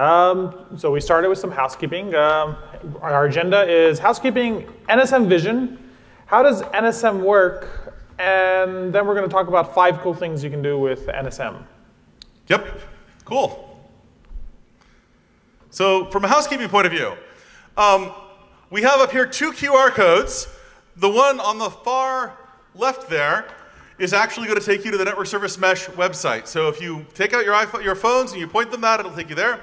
Um, so we started with some housekeeping. Um, our agenda is housekeeping, NSM vision, how does NSM work, and then we're going to talk about five cool things you can do with NSM. Yep, cool. So from a housekeeping point of view, um, we have up here two QR codes. The one on the far left there is actually going to take you to the Network Service Mesh website. So if you take out your, iPhone, your phones and you point them that, it'll take you there.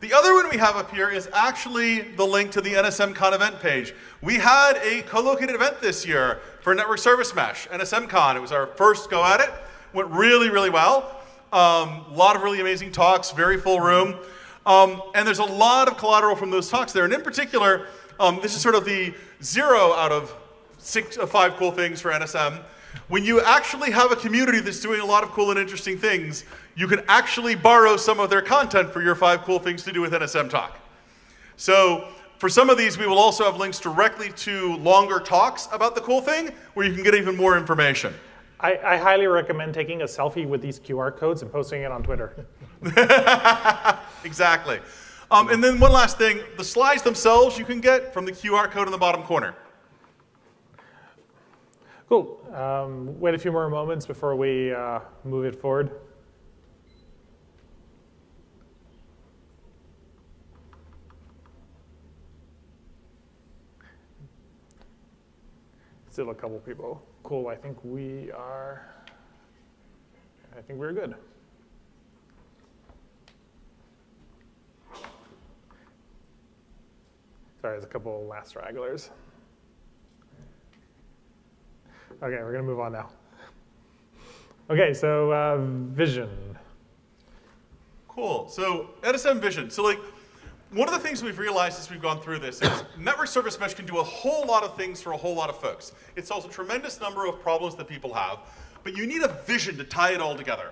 The other one we have up here is actually the link to the NSMCon event page. We had a co-located event this year for Network Service Mesh, NSMCon. It was our first go at it. Went really, really well. Um, a lot of really amazing talks, very full room. Um, and there's a lot of collateral from those talks there. And in particular, um, this is sort of the zero out of six, uh, five cool things for NSM. When you actually have a community that's doing a lot of cool and interesting things, you can actually borrow some of their content for your five cool things to do with NSM Talk. So for some of these, we will also have links directly to longer talks about the cool thing where you can get even more information. I, I highly recommend taking a selfie with these QR codes and posting it on Twitter. exactly. Um, and then one last thing, the slides themselves you can get from the QR code in the bottom corner. Cool. Um, wait a few more moments before we uh, move it forward. Still a couple people. Cool, I think we are, I think we're good. Sorry, there's a couple last stragglers. Okay, we're to move on now. Okay, so uh, vision. Cool. So NSM Vision. So like, one of the things we've realized as we've gone through this is network service mesh can do a whole lot of things for a whole lot of folks. It solves a tremendous number of problems that people have, but you need a vision to tie it all together.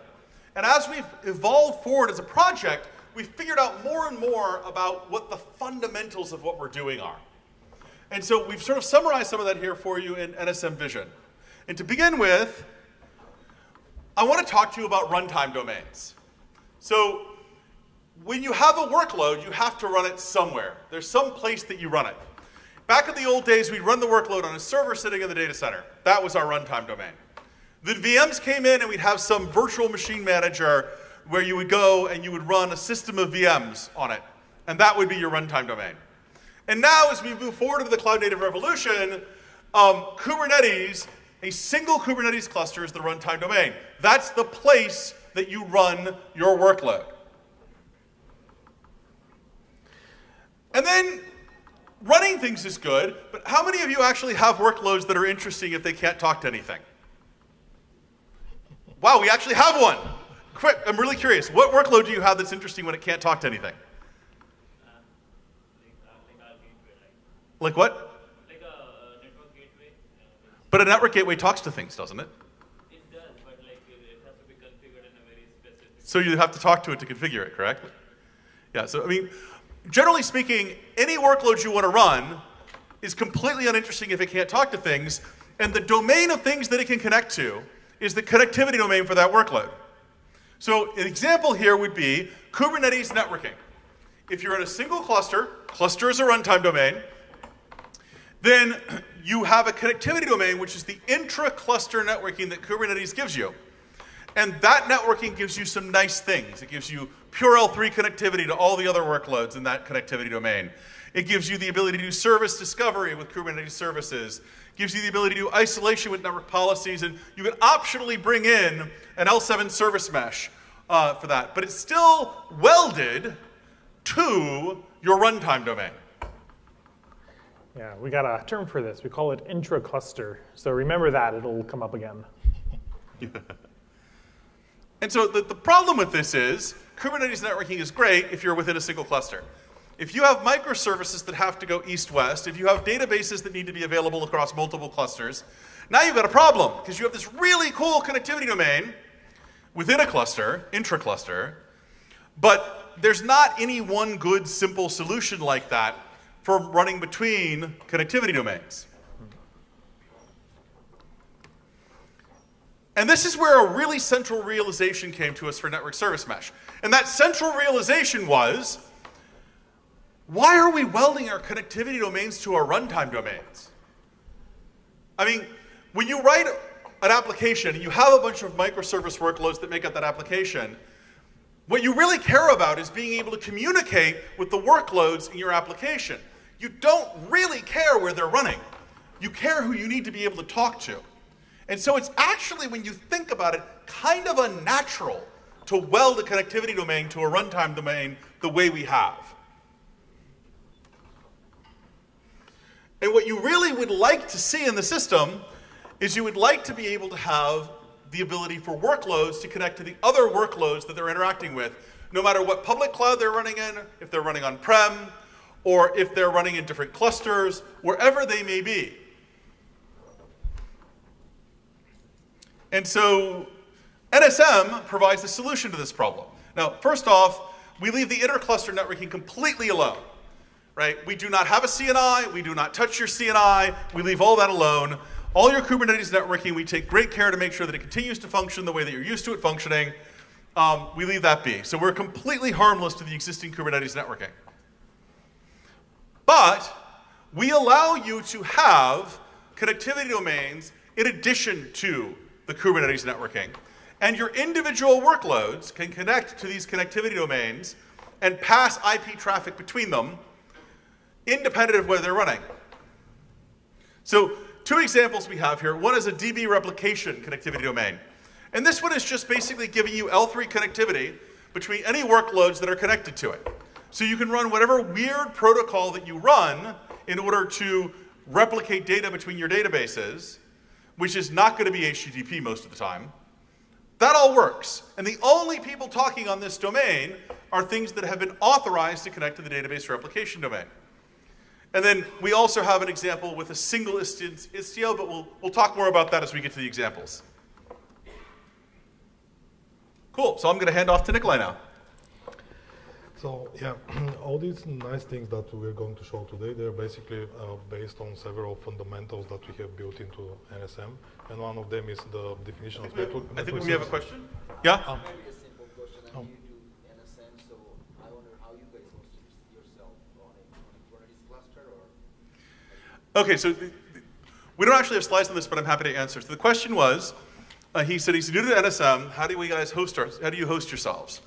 And as we've evolved forward as a project, we've figured out more and more about what the fundamentals of what we're doing are. And so we've sort of summarized some of that here for you in NSM Vision. And to begin with, I want to talk to you about runtime domains. So when you have a workload, you have to run it somewhere. There's some place that you run it. Back in the old days, we'd run the workload on a server sitting in the data center. That was our runtime domain. Then VMs came in and we'd have some virtual machine manager where you would go and you would run a system of VMs on it. And that would be your runtime domain. And now as we move forward into the cloud native revolution, um, Kubernetes a single Kubernetes cluster is the runtime domain. That's the place that you run your workload. And then running things is good, but how many of you actually have workloads that are interesting if they can't talk to anything? Wow, we actually have one. Quick, I'm really curious. What workload do you have that's interesting when it can't talk to anything? Like what? Like a network gateway. But a network gateway talks to things, doesn't it? It does, but like it has to be configured in a very specific. So you have to talk to it to configure it, correct? Yeah. So I mean, generally speaking, any workload you want to run is completely uninteresting if it can't talk to things, and the domain of things that it can connect to is the connectivity domain for that workload. So an example here would be Kubernetes networking. If you're in a single cluster, cluster is a runtime domain, then you have a connectivity domain, which is the intra-cluster networking that Kubernetes gives you. And that networking gives you some nice things. It gives you pure L3 connectivity to all the other workloads in that connectivity domain. It gives you the ability to do service discovery with Kubernetes services. It gives you the ability to do isolation with network policies, and you can optionally bring in an L7 service mesh uh, for that. But it's still welded to your runtime domain. Yeah, we got a term for this. We call it intra-cluster. So remember that, it'll come up again. and so the, the problem with this is Kubernetes networking is great if you're within a single cluster. If you have microservices that have to go east-west, if you have databases that need to be available across multiple clusters, now you've got a problem because you have this really cool connectivity domain within a cluster, intra-cluster, but there's not any one good simple solution like that for running between connectivity domains. And this is where a really central realization came to us for Network Service Mesh. And that central realization was why are we welding our connectivity domains to our runtime domains? I mean, when you write an application and you have a bunch of microservice workloads that make up that application, what you really care about is being able to communicate with the workloads in your application. You don't really care where they're running. You care who you need to be able to talk to. And so it's actually, when you think about it, kind of unnatural to weld a connectivity domain to a runtime domain the way we have. And what you really would like to see in the system is you would like to be able to have the ability for workloads to connect to the other workloads that they're interacting with, no matter what public cloud they're running in, if they're running on-prem, or if they're running in different clusters, wherever they may be. And so NSM provides the solution to this problem. Now, first off, we leave the intercluster networking completely alone. Right? We do not have a CNI, we do not touch your CNI, we leave all that alone. All your Kubernetes networking, we take great care to make sure that it continues to function the way that you're used to it functioning. Um, we leave that be. So we're completely harmless to the existing Kubernetes networking. But we allow you to have connectivity domains in addition to the Kubernetes networking. And your individual workloads can connect to these connectivity domains and pass IP traffic between them independent of where they're running. So two examples we have here. One is a DB replication connectivity domain. And this one is just basically giving you L3 connectivity between any workloads that are connected to it. So you can run whatever weird protocol that you run in order to replicate data between your databases, which is not going to be HTTP most of the time. That all works. And the only people talking on this domain are things that have been authorized to connect to the database replication domain. And then we also have an example with a single instance Istio, but we'll, we'll talk more about that as we get to the examples. Cool, so I'm going to hand off to Nikolay now. So yeah, all these nice things that we're going to show today, they're basically uh, based on several fundamentals that we have built into NSM, and one of them is the definition of network. I think we have a question. Yeah. Um, Maybe a simple question. I mean, you NSM, so I wonder how you guys host yourself on a Kubernetes cluster? Okay, so th- th- we don't actually have slides on this, but I'm happy to answer. So the question was, uh, he said he's new to NSM. How do we guys host our? How do you host yourselves?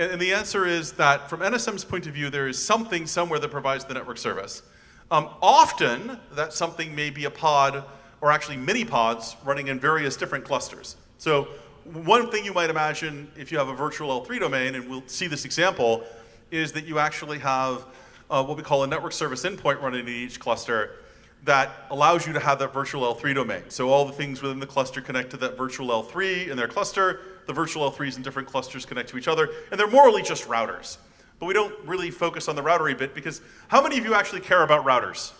And, and the answer is that from NSM's point of view, there is something somewhere that provides the network service. Um, often, that something may be a pod or actually many pods running in various different clusters. So one thing you might imagine if you have a virtual L3 domain, and we'll see this example, is that you actually have uh, what we call a network service endpoint running in each cluster that allows you to have that virtual L3 domain. So all the things within the cluster connect to that virtual L3 in their cluster. The virtual L3s in different clusters connect to each other, and they're morally just routers. But we don't really focus on the routery bit because how many of you actually care about routers?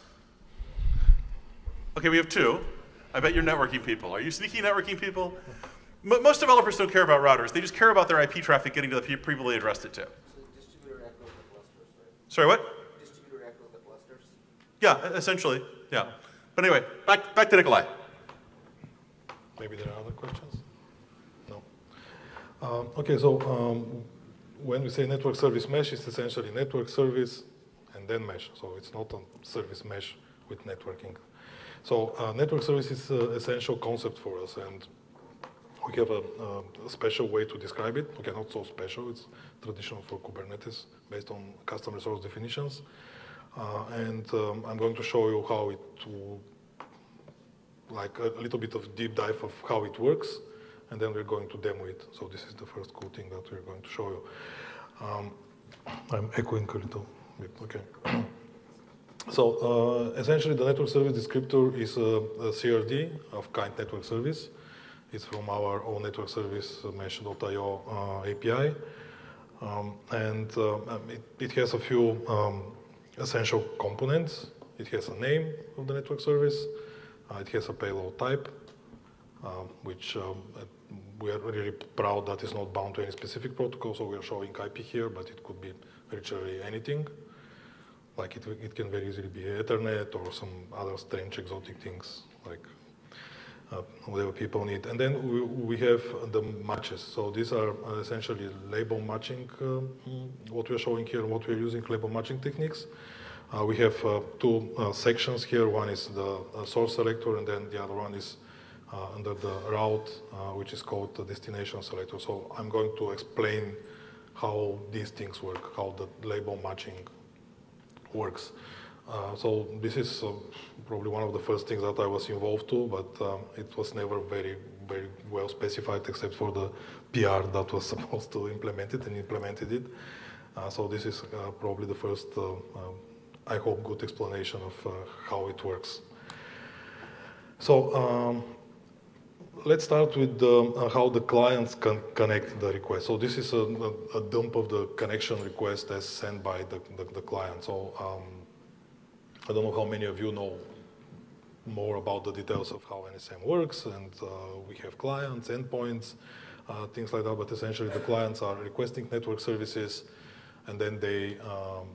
Okay, we have two. I bet you're networking people. Are you sneaky networking people? M- most developers don't care about routers. They just care about their IP traffic getting to the pe- people they addressed it to. So distributor the clusters? Sorry, what? Distributor echoes the clusters. Yeah, essentially, yeah. But anyway, back, back to Nikolay. Maybe there are other questions? Um, okay, so um, when we say network service mesh, it's essentially network service and then mesh. So it's not a service mesh with networking. So uh, network service is an essential concept for us, and we have a, a special way to describe it. Okay, not so special. It's traditional for Kubernetes based on custom resource definitions. Uh, and um, I'm going to show you how it like a little bit of deep dive of how it works, and then we're going to demo it. So this is the first cool thing that we're going to show you. Um, I'm echoing a little bit, okay. so uh, essentially the network service descriptor is a, a CRD of kind network service. It's from our own network service uh, mesh.io uh, API. Um, and uh, um, it, it has a few um, essential components. It has a name of the network service. Uh, it has a payload type, um, which um, uh, we are really proud that it's not bound to any specific protocol. So we are showing IP here, but it could be virtually anything. Like it, it can very easily be Ethernet or some other strange exotic things. Like uh, whatever people need. And then we, we have the matches. So these are uh, essentially label matching, uh, what we're showing here, what we're using label matching techniques. Uh, we have uh, two uh, sections here. One is the source selector, and then the other one is under the route, which is called the destination selector. So I'm going to explain how these things work, how the label matching works. Uh, so this is uh, probably one of the first things that I was involved to, but um, it was never very, very well specified except for the PR that was supposed to implement it and implemented it. Uh, so this is uh, probably the first, uh, I hope, good explanation of how it works. So um, let's start with uh, how the clients can connect the request. So this is a, a, a dump of the connection request as sent by the, the, the client. So um, I don't know how many of you know more about the details of how NSM works, and uh, we have clients, endpoints, uh, things like that, but essentially the clients are requesting network services, and then they, um,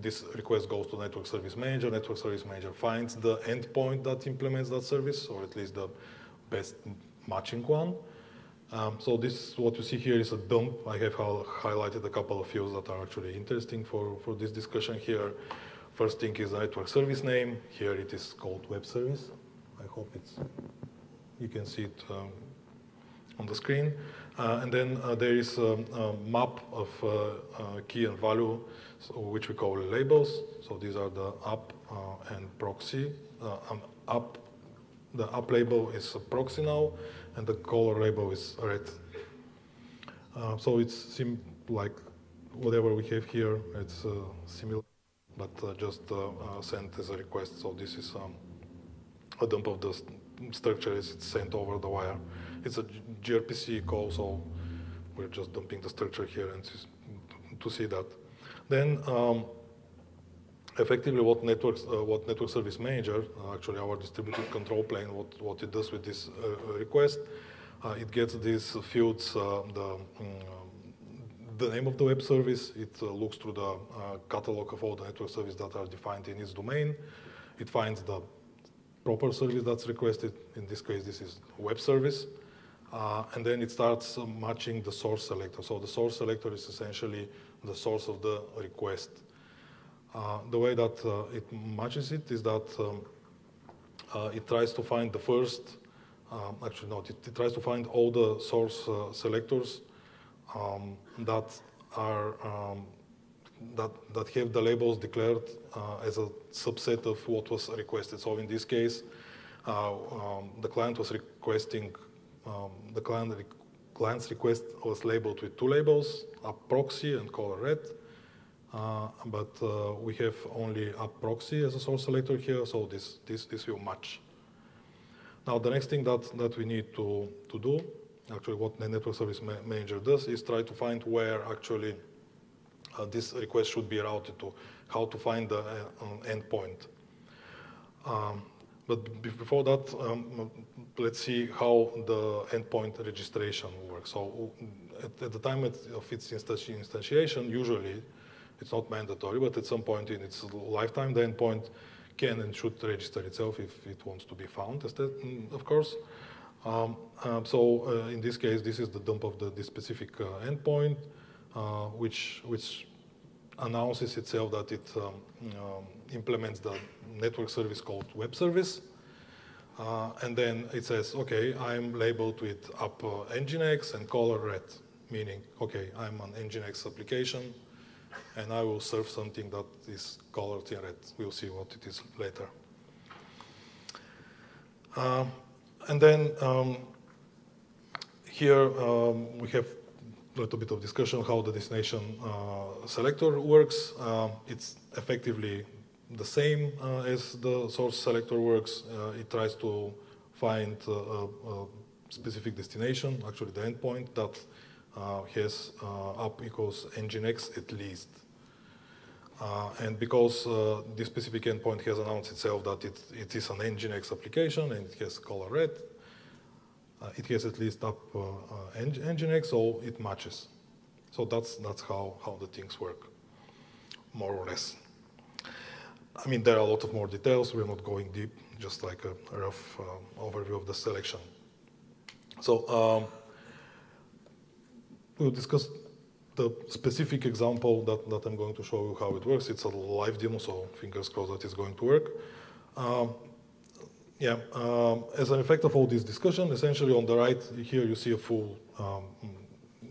this request goes to network service manager, network service manager finds the endpoint that implements that service, or at least the best matching one. Um, so this, what you see here is a dump. I have highlighted a couple of fields that are actually interesting for, for this discussion here. First thing is the network service name. Here it is called web service. I hope it's, you can see it um, on the screen. Uh, and then uh, there is a, a map of uh, uh key and value, so, which we call labels. So these are the app uh, and proxy. Uh, um, app, the up label is a proxy now, and the color label is red. so it's sim like whatever we have here, it's similar but uh, just uh, uh, sent as a request. So this is um, a dump of the st structure it's sent over the wire. It's a gRPC call, so we're just dumping the structure here and to see that. Then um, effectively what networks, uh, what network service manager, uh, actually our distributed control plane, what, what it does with this uh, request, it gets these fields, the um, the name of the web service. It uh, looks through the uh, catalog of all the network services that are defined in its domain. It finds the proper service that's requested. In this case, this is web service. Uh, and then it starts uh, matching the source selector. So the source selector is essentially the source of the request. Uh, the way that uh, it matches it is that um, it tries to find the first, um, actually no, it, it, tries to find all the source selectors um, that are um, that that have the labels declared uh, as a subset of what was requested. So in this case, uh, um, the client was requesting um, the client re client's request was labeled with two labels, a proxy and color red. Uh, but uh, we have only a proxy as a source selector here, so this this this will match. Now the next thing that that we need to to do actually what the network service ma manager does is try to find where actually uh, this request should be routed to, how to find the uh, endpoint. Um, but before that, um, let's see how the endpoint registration works. So at, at the time of its instantiation, usually it's not mandatory, but at some point in its lifetime, the endpoint can and should register itself if it wants to be found, of course. Um, um, so uh, in this case, this is the dump of the, the specific uh, endpoint, uh, which, which announces itself that it um, um implements the network service called web service. Uh, and then it says, okay, I'm labeled with app uh, nginx and color red, meaning, okay, I'm an nginx application, and I will serve something that is colored in red. We'll see what it is later. Uh, and then um, here um, we have a little bit of discussion how the destination uh, selector works. Uh, it's effectively the same uh, as the source selector works. Uh, it tries to find uh, a, a, specific destination, actually the endpoint that has app equals nginx at least. Uh, and because uh, this specific endpoint has announced itself that it, it is an Nginx application and it has color red, uh, it has at least up uh, uh, Nginx, so it matches. So that's, that's how, how the things work, more or less. I mean, there are a lot of more details. We're not going deep, just like a rough um, overview of the selection. So um, we'll discuss the specific example that, that I'm going to show you how it works. It's a live demo, so fingers crossed that it's going to work. Um, yeah, um, as an effect of all this discussion, essentially on the right here you see a full, um,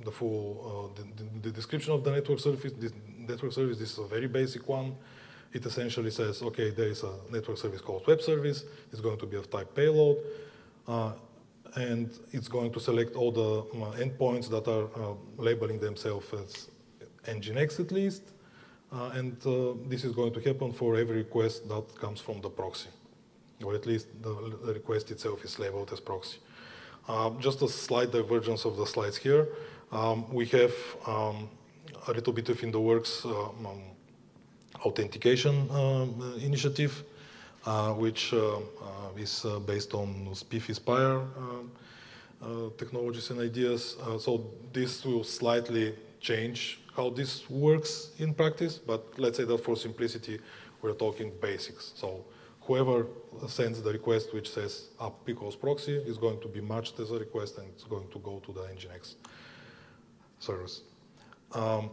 the full, uh, the, the, description of the network service. This network service, this is a very basic one. It essentially says, okay, there is a network service called web service. It's going to be of type payload. Uh, and it's going to select all the uh, endpoints that are uh, labeling themselves as Nginx at least. Uh, and this is going to happen for every request that comes from the proxy or at least the, request itself is labeled as proxy. Um, just a slight divergence of the slides here. Um, we have um, a little bit of in the works um, authentication um, initiative, which uh, uh is uh, based on SPIFFE Spire uh, technologies and ideas. so this will slightly change how this works in practice, but let's say that for simplicity, we're talking basics. So whoever sends the request which says up equals proxy is going to be matched as a request and it's going to go to the Nginx service. Um,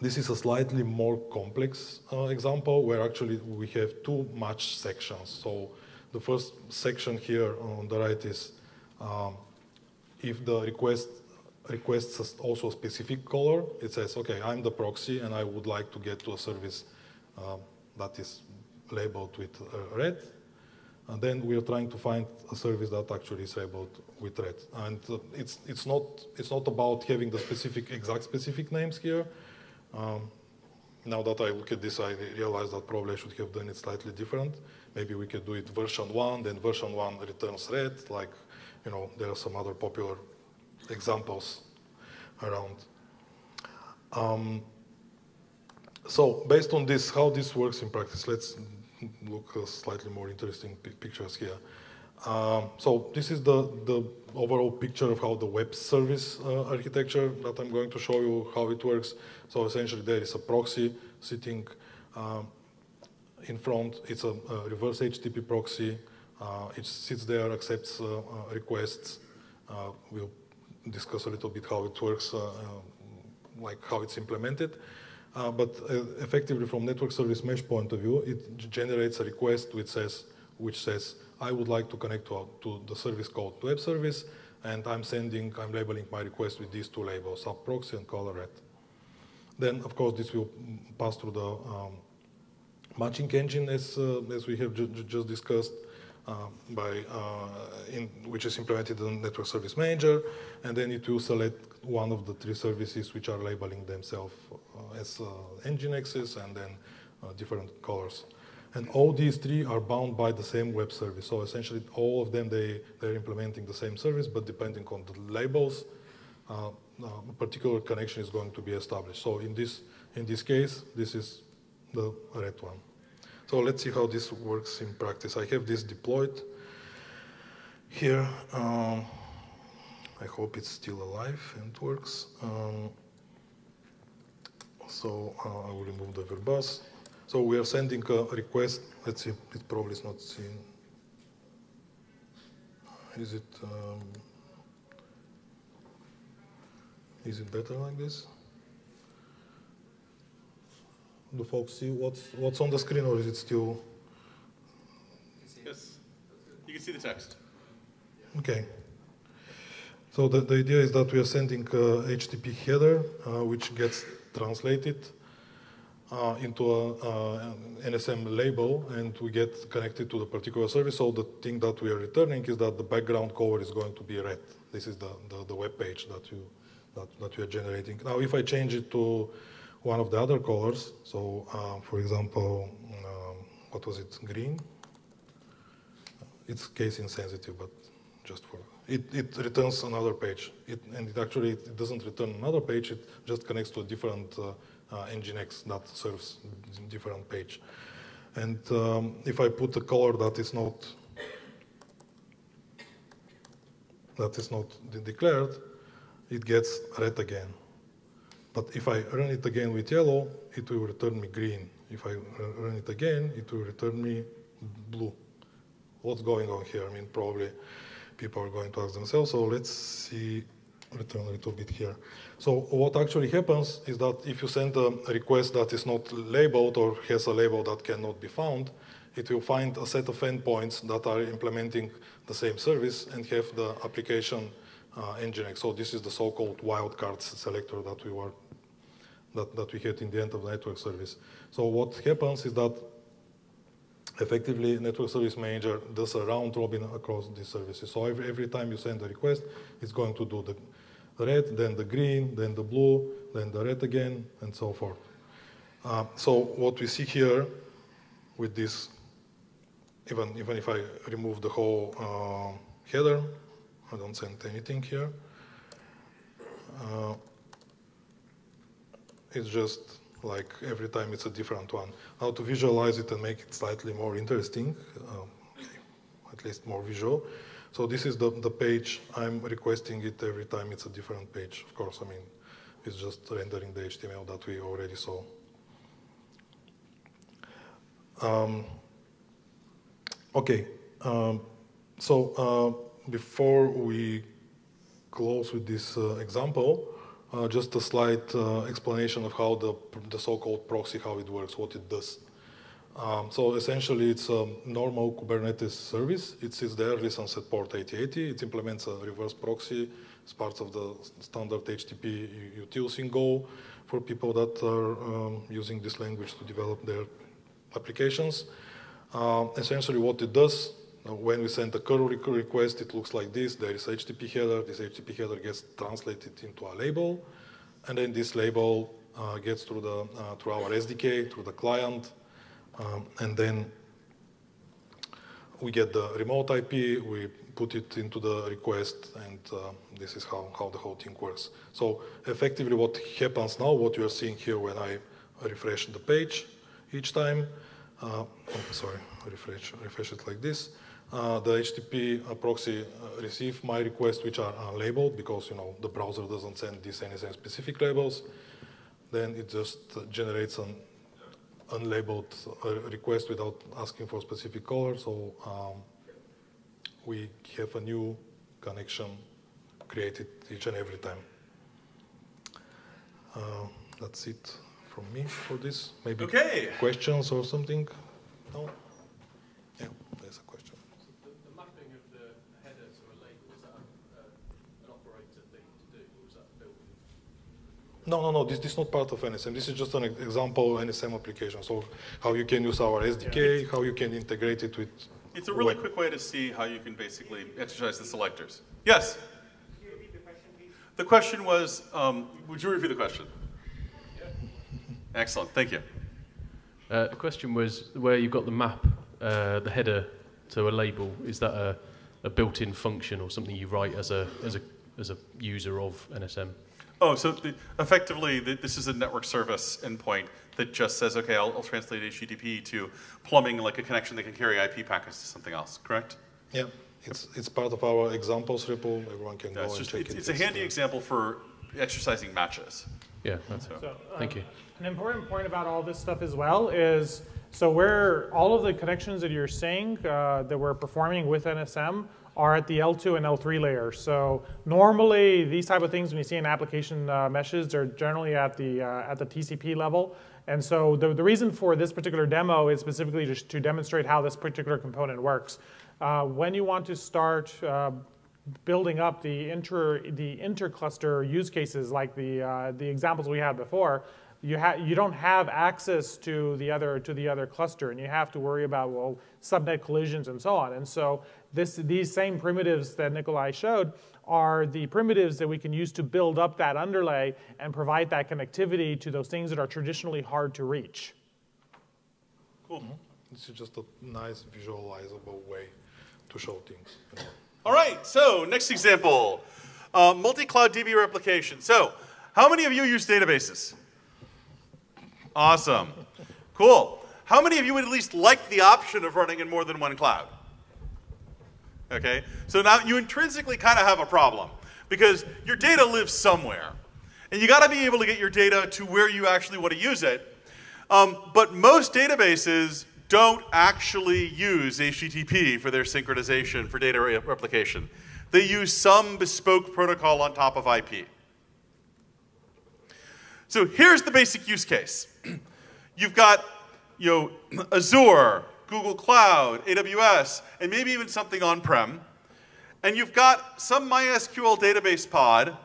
this is a slightly more complex uh, example where actually we have two match sections. So the first section here on the right is um, if the request requests also a specific color, it says, okay, I'm the proxy and I would like to get to a service uh, that is labeled with uh, red. And then we are trying to find a service that actually is labeled with red. And uh, it's, it's, not, it's not about having the specific, exact specific names here. Um, now that I look at this, I realize that probably I should have done it slightly different. Maybe we could do it version one, then version one returns red, like, you know, there are some other popular examples around. Um, so based on this, how this works in practice, let's look uh, slightly more interesting pictures here. Um, so this is the, the overall picture of how the web service uh, architecture that I'm going to show you how it works. So essentially there is a proxy sitting um, in front. It's a, a reverse HTTP proxy. Uh, it sits there, accepts uh, uh, requests. Uh, we'll discuss a little bit how it works, like how it's implemented. But effectively, from network service mesh point of view, it generates a request which says, which says, I would like to connect to, to the service called web service, and I'm sending, I'm labeling my request with these two labels, sub proxy and color red. Then, of course, this will pass through the um, matching engine as, uh, as we have ju just discussed, uh, by, uh, in, which is implemented in Network Service Manager, and then it will select one of the three services which are labeling themselves uh, as Nginxes and then different colors. And all these three are bound by the same web service. So essentially, all of them, they, they're implementing the same service, but depending on the labels, uh, uh, a particular connection is going to be established. So in this, in this case, this is the red one. So let's see how this works in practice. I have this deployed here. Um, I hope it's still alive and works. Um, so uh, I will remove the verbose. So we are sending a request. Let's see, it probably is not seen. Is it, um, is it better like this? Do folks see what's, what's on the screen or is it still? Yes, you can see the text. Okay. So the, the idea is that we are sending a HTTP header, uh, which gets translated uh, into a, uh, NSM label, and we get connected to the particular service. So the thing that we are returning is that the background color is going to be red. This is the, the, the web page that, you, that, that we are generating. Now, if I change it to one of the other colors. So, uh, for example, um, what was it? Green. It's case insensitive, but just for it, it returns another page. It, and it actually it doesn't return another page. It just connects to a different uh, Nginx that serves different page. And um, if I put a color that is not that is not de declared, it gets red again. But if I run it again with yellow, it will return me green, if I run it again, it will return me blue. What's going on here? I mean, probably people are going to ask themselves. So let's see, return a little bit here. So what actually happens is that if you send a request that is not labeled or has a label that cannot be found, it will find a set of endpoints that are implementing the same service and have the application uh. So this is the so-called wildcards selector that we were that, that we had in the end of the network service. So what happens is that effectively network service manager does a round robin across these services. So every, every time you send a request, it's going to do the red, then the green, then the blue, then the red again, and so forth. Uh, so what we see here with this, even, even if I remove the whole uh, header, I don't send anything here. Uh, it's just like every time it's a different one. How to visualize it and make it slightly more interesting, um, at least more visual. So this is the, the page. I'm requesting it every time it's a different page. Of course, I mean, it's just rendering the HTML that we already saw. Um, okay, um, so uh, before we close with this uh, example, just a slight uh, explanation of how the, the so-called proxy, how it works, what it does. Um, so essentially, it's a normal Kubernetes service. It sits there, listens at port 8080. It implements a reverse proxy It's part of the standard HTTP utils in Go for people that are um, using this language to develop their applications. Uh, essentially, what it does, uh, when we send a curl request, it looks like this. There is HTTP header. This HTTP header gets translated into a label. And then this label uh, gets through, the, uh, through our SDK, through the client. Um, and then we get the remote IP, we put it into the request, and uh, this is how, how the whole thing works. So effectively what happens now, what you're seeing here when I refresh the page each time, uh, oh, sorry, refresh, refresh it like this, uh, the HTTP proxy uh, receive my requests which are unlabeled because you know the browser doesn't send these NSM specific labels. Then it just generates an unlabeled uh, request without asking for specific color. So um, we have a new connection created each and every time. Uh, that's it from me for this. Maybe okay. questions or something? No? No, no, no. This, this is not part of NSM. This is just an example NSM application. So how you can use our SDK, yeah. how you can integrate it with. It's a really web. quick way to see how you can basically exercise the selectors. Yes. The question, the question was, um, would you repeat the question? Yeah. Excellent. Thank you. Uh, the question was where you've got the map, uh, the header to a label. Is that a, a built-in function or something you write as a as a as a user of NSM? Oh, so the, effectively, the, this is a network service endpoint that just says, okay, I'll, I'll, translate HTTP to plumbing like a connection that can carry IP packets to something else, correct? Yeah, it's, it's part of our examples repo. Everyone can yeah, go and just, check it's, it. It's a handy uh, example for exercising matches. Yeah, that's so, so uh, Thank you. An important point about all this stuff as well is, so where all of the connections that you're saying uh, that we're performing with NSM are at the L2 and L3 layer. So normally these type of things when you see in application uh, meshes, they're generally at the, uh, at the TCP level. And so the, the reason for this particular demo is specifically just to demonstrate how this particular component works. Uh, when you want to start uh, building up the inter the intercluster use cases like the uh, the examples we had before, you, you don't have access to the other to the other cluster, and you have to worry about well subnet collisions and so on. And so this, these same primitives that Nikolay showed are the primitives that we can use to build up that underlay and provide that connectivity to those things that are traditionally hard to reach. Cool. Mm-hmm. This is just a nice visualizable way to show things. All right, so next example, uh, multi-cloud DB replication. So how many of you use databases? Awesome. Cool. How many of you would at least like the option of running in more than one cloud? Okay? So now you intrinsically kind of have a problem because your data lives somewhere. And you got to be able to get your data to where you actually want to use it. Um, but most databases don't actually use HTTP for their synchronization for data re- replication. They use some bespoke protocol on top of IP. So here's the basic use case. You've got you know, Azure, Google Cloud, AWS, and maybe even something on-prem. And you've got some MySQL database pod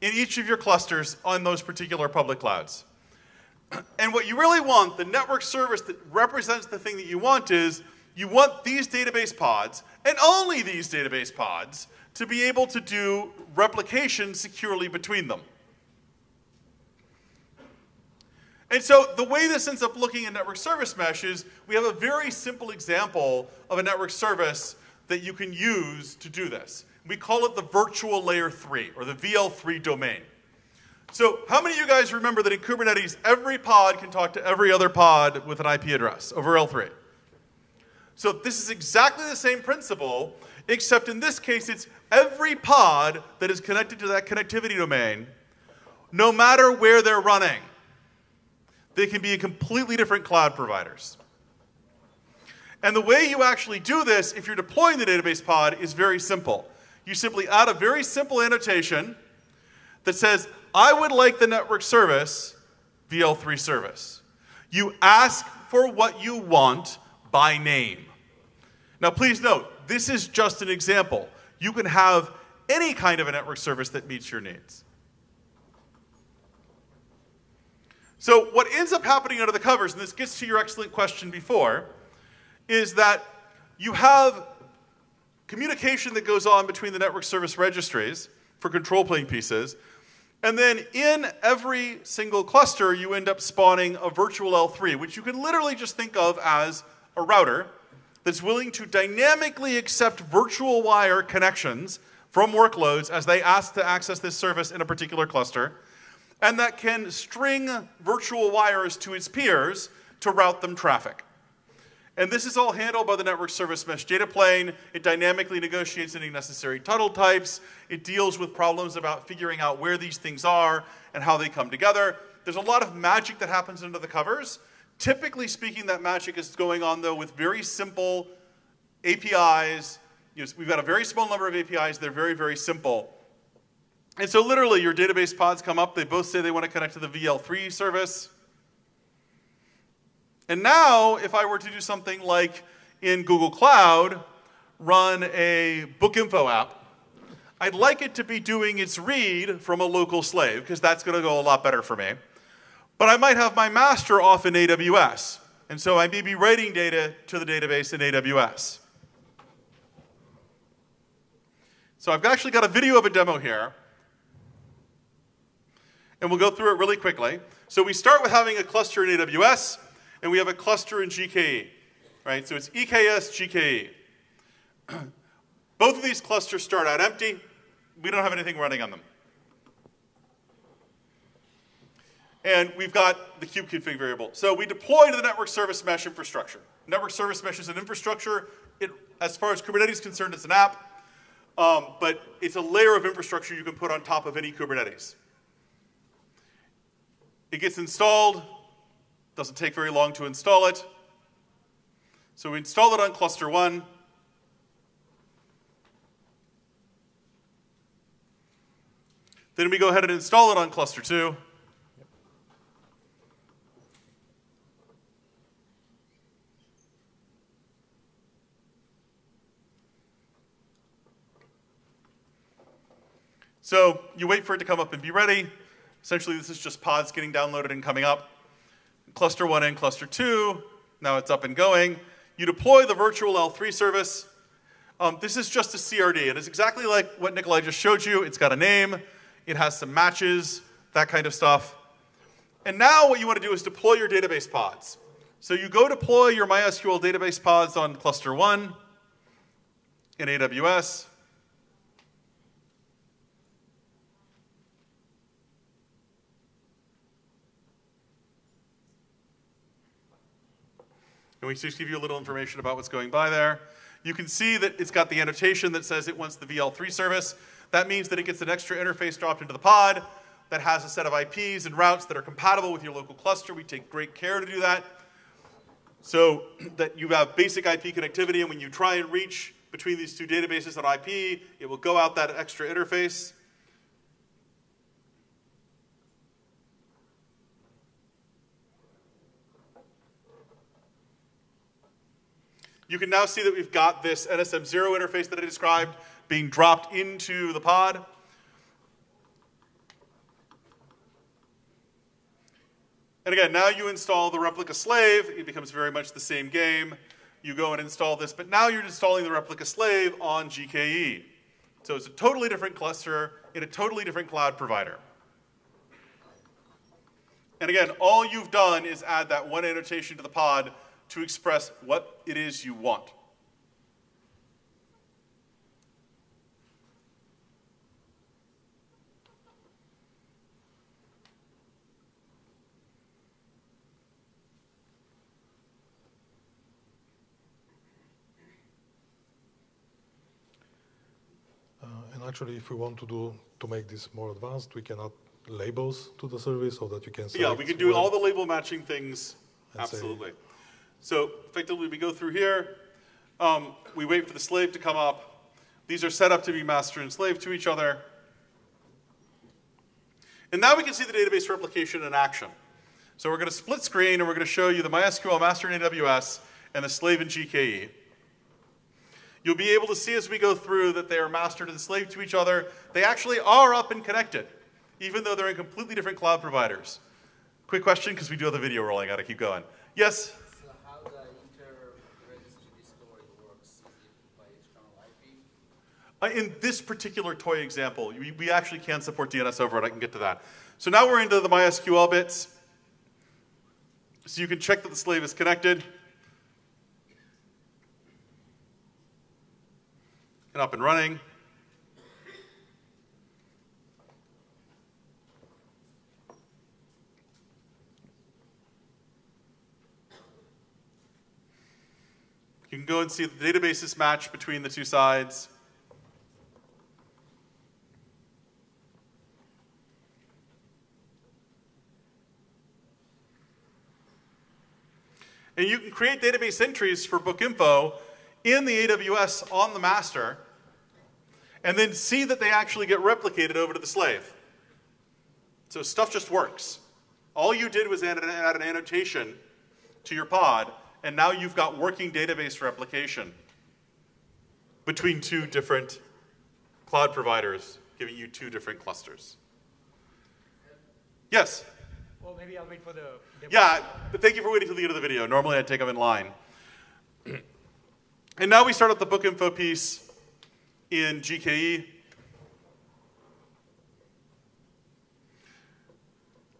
in each of your clusters on those particular public clouds. And what you really want, the network service that represents the thing that you want is you want these database pods, and only these database pods, to be able to do replication securely between them. And so the way this ends up looking in network service mesh is we have a very simple example of a network service that you can use to do this. We call it the virtual layer 3 or the VL3 domain. So how many of you guys remember that in Kubernetes, every pod can talk to every other pod with an IP address over L3? So this is exactly the same principle, except in this case, it's every pod that is connected to that connectivity domain, no matter where they're running. They can be completely different cloud providers. And the way you actually do this, if you're deploying the database pod, is very simple. You simply add a very simple annotation that says, I would like the network service, VL3 service. You ask for what you want by name. Now, please note, this is just an example. You can have any kind of a network service that meets your needs. So, what ends up happening under the covers, and this gets to your excellent question before, is that you have communication that goes on between the network service registries for control plane pieces. And then in every single cluster, you end up spawning a virtual L3, which you can literally just think of as a router that's willing to dynamically accept virtual wire connections from workloads as they ask to access this service in a particular cluster, and that can string virtual wires to its peers to route them traffic. And this is all handled by the network service mesh data plane. It dynamically negotiates any necessary tunnel types. It deals with problems about figuring out where these things are and how they come together. There's a lot of magic that happens under the covers. Typically speaking, that magic is going on, though, with very simple APIs. You know, we've got a very small number of APIs. They're very, very simple. And so literally, your database pods come up. They both say they want to connect to the VL3 service. And now, if I were to do something like in Google Cloud, run a book info app, I'd like it to be doing its read from a local slave, because that's going to go a lot better for me. But I might have my master off in AWS, and so I may be writing data to the database in AWS. So I've actually got a video of a demo here, and we'll go through it really quickly. So we start with having a cluster in AWS, and we have a cluster in GKE, right? So it's EKS, GKE. Both of these clusters start out empty. We don't have anything running on them. And we've got the kubeconfig variable. So we deploy to the network service mesh infrastructure. Network service mesh is an infrastructure. It, as far as Kubernetes is concerned, it's an app. Um, but it's a layer of infrastructure you can put on top of any Kubernetes. It gets installed, doesn't take very long to install it. So we install it on cluster one. Then we go ahead and install it on cluster two. So you wait for it to come up and be ready. Essentially, this is just pods getting downloaded and coming up. Cluster one and cluster two, now it's up and going. You deploy the virtual L3 service. Um, this is just a CRD. and It is exactly like what Nikolay just showed you. It's got a name, it has some matches, that kind of stuff. And now what you want to do is deploy your database pods. So you go deploy your MySQL database pods on cluster one in AWS. And we just give you a little information about what's going by there. You can see that it's got the annotation that says it wants the VL3 service. That means that it gets an extra interface dropped into the pod. that has a set of IPs and routes that are compatible with your local cluster. We take great care to do that. So that you have basic IP connectivity, and when you try and reach between these two databases on IP, it will go out that extra interface. You can now see that we've got this NSM0 interface that I described being dropped into the pod. And again, now you install the replica slave. It becomes very much the same game. You go and install this, but now you're installing the replica slave on GKE. So it's a totally different cluster in a totally different cloud provider. And again, all you've done is add that one annotation to the pod to express what it is you want. Uh, and actually, if we want to do to make this more advanced, we can add labels to the service so that you can. See. Yeah, we can do all the label matching things. And say- Absolutely. So effectively, we go through here. Um, we wait for the slave to come up. These are set up to be master and slave to each other. And now we can see the database replication in action. So we're going to split screen, and we're going to show you the MySQL master in AWS and the slave in GKE. You'll be able to see as we go through that they are mastered and slave to each other. They actually are up and connected, even though they're in completely different cloud providers. Quick question, because we do have the video rolling. I got to keep going. Yes? So how the inter-registry discovery works, is it by external IP? Uh, Uh, in this particular toy example, we, we actually can support DNS over it. I can get to that. So now we're into the MySQL bits. So you can check that the slave is connected. And up and running. You can go and see the databases match between the two sides. And you can create database entries for book info in the AWS on the master, and then see that they actually get replicated over to the slave. So stuff just works. All you did was add an, add an annotation to your pod, and now you've got working database replication between two different cloud providers, giving you two different clusters. Yes? Well, maybe I'll wait for the demo. Yeah, thank you for waiting till the end of the video. Normally I'd take them in line. and now we start up the book info piece in GKE.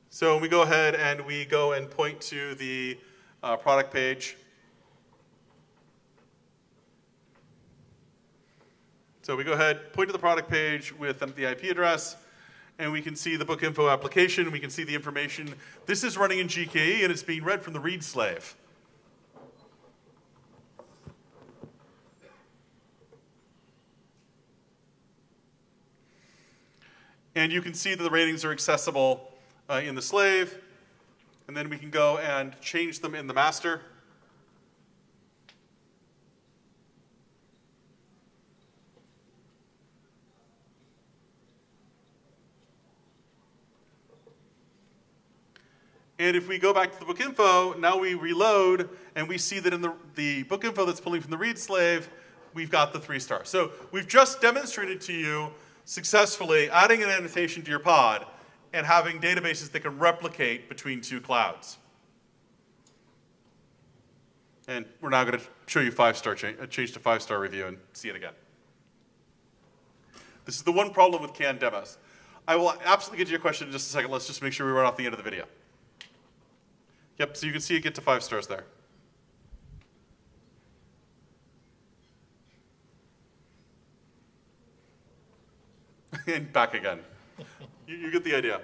So we go ahead and we go and point to the uh, product page. So we go ahead, point to the product page with the IP address, and we can see the book info application. We can see the information. This is running in GKE, and it's being read from the read slave. And you can see that the ratings are accessible uh, in the slave. And then we can go and change them in the master. And if we go back to the book info, now we reload and we see that in the, the book info that's pulling from the read slave, we've got the three stars. So we've just demonstrated to you successfully adding an annotation to your pod and having databases that can replicate between two clouds. And we're now going to show you five star change, uh, change to five star review and see it again. This is the one problem with canned demos. I will absolutely get to your question in just a second. Let's just make sure we run off the end of the video. Yep, so you can see it get to five stars there. and back again. You, you get the idea.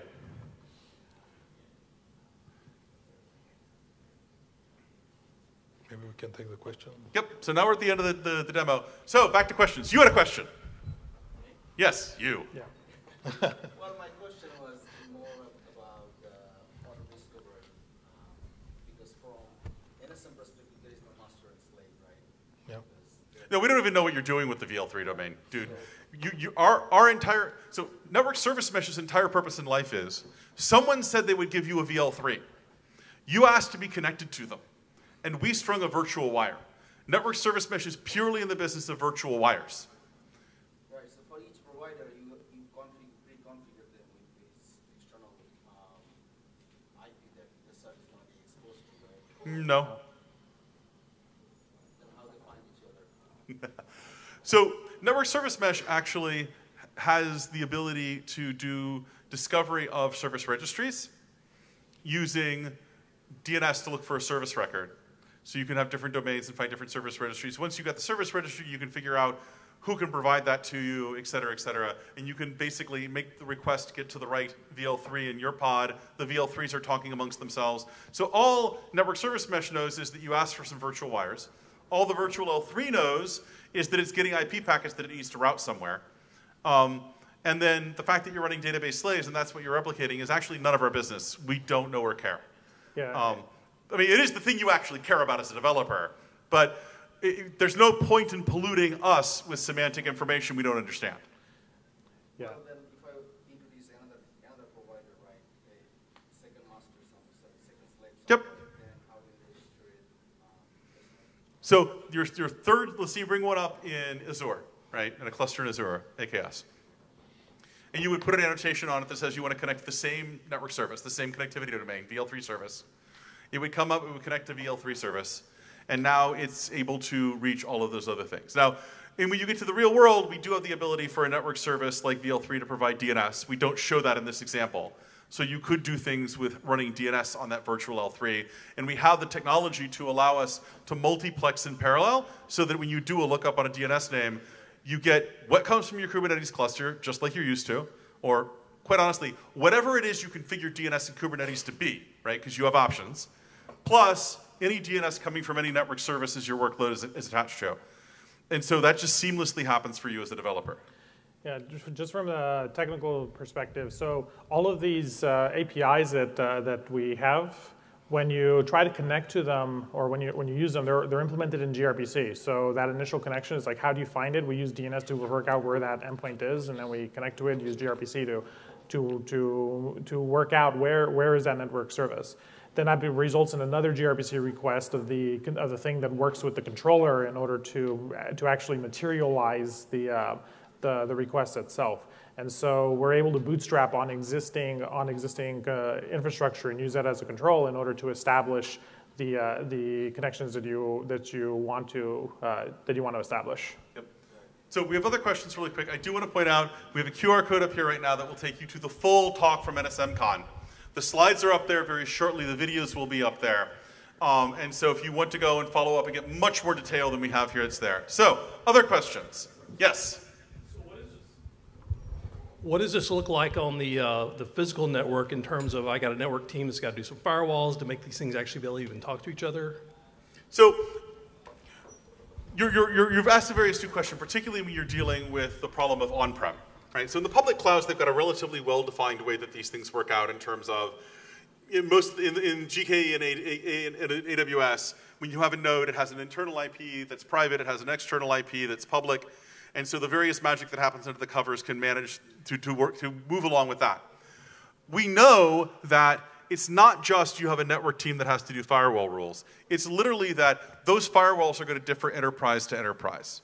Maybe we can take the question. Yep, so now we're at the end of the, the, the demo. So back to questions. You had a question. Yes, you. Yeah. Well, my question was more No, we don't even know what you're doing with the VL3 domain, dude. You, you, our, our entire, so network service mesh's entire purpose in life is someone said they would give you a VL3. You asked to be connected to them, and we strung a virtual wire. Network service mesh is purely in the business of virtual wires. Right, so for each provider, you, you config, pre-configure them with this external um, IP that the service is going to be exposed to. No. Then how they find each other? So network service mesh actually has the ability to do discovery of service registries using DNS to look for a service record. So you can have different domains and find different service registries. Once you've got the service registry, you can figure out who can provide that to you, et cetera, et cetera. And you can basically make the request get to the right VL3 in your pod. The VL3s are talking amongst themselves. So all network service mesh knows is that you ask for some virtual wires. All the virtual L3 knows is that it's getting IP packets that it needs to route somewhere. Um, and then the fact that you're running database slaves and that's what you're replicating is actually none of our business. We don't know or care. Yeah. Um, I mean, it is the thing you actually care about as a developer, but it, it- there's no point in polluting us with semantic information we don't understand. yeah. Well, then if I introduce another, another provider, right, a second master, some, some second slave. Yep. somewhere, Then how do they register it? Um, So your, your third, let's see, bring one up in Azure, right? In a cluster in Azure, AKS. And you would put an annotation on it that says you want to connect the same network service, the same connectivity domain, VL3 service. It would come up, it would connect to VL3 service, and now it's able to reach all of those other things. Now, and when you get to the real world, we do have the ability for a network service like VL3 to provide DNS. We don't show that in this example. So you could do things with running DNS on that virtual L3. And we have the technology to allow us to multiplex in parallel so that when you do a lookup on a DNS name, you get what comes from your Kubernetes cluster, just like you're used to, or quite honestly, whatever it is you configure DNS and Kubernetes to be, right? Because you have options, plus any DNS coming from any network services your workload is, is attached to. And so that just seamlessly happens for you as a developer. Yeah, just- from a technical perspective, so all of these uh, APIs that, uh, that we have, when you try to connect to them or when you, when you use them, they're, they're implemented in gRPC. So that initial connection is like, how do you find it? We use DNS to work out where that endpoint is, and then we connect to it, use gRPC to, to, to, to work out where, where is that network service. Then that results in another gRPC request of the, of the thing that works with the controller in order to, to actually materialize the, uh, the, the request itself. And so we're able to bootstrap on existing, on existing uh, infrastructure and use that as a control in order to establish the, uh, the connections that you, that you want to, uh, that you want to establish. Yep. So we have other questions really quick. I do want to point out we have a QR code up here right now that will take you to the full talk from NSMCon. The slides are up there very shortly. The videos will be up there. Um, and so if you want to go and follow up and get much more detail than we have here, it's there. So other questions? Yes. What does this look like on the, uh, the physical network in terms of I got a network team that's got to do some firewalls to make these things actually be able to even talk to each other? So you're, you've asked a very astute question, particularly when you're dealing with the problem of on-prem. Right? So in the public clouds, they've got a relatively well-defined way that these things work out in terms of in most in, in GKE and, A, A, and AWS, when you have a node, it has an internal IP that's private, it has an external IP that's public, and so the various magic that happens under the covers can manage to, to work to move along with that. We know that it's not just you have a network team that has to do firewall rules. It's literally that those firewalls are going to differ enterprise to enterprise.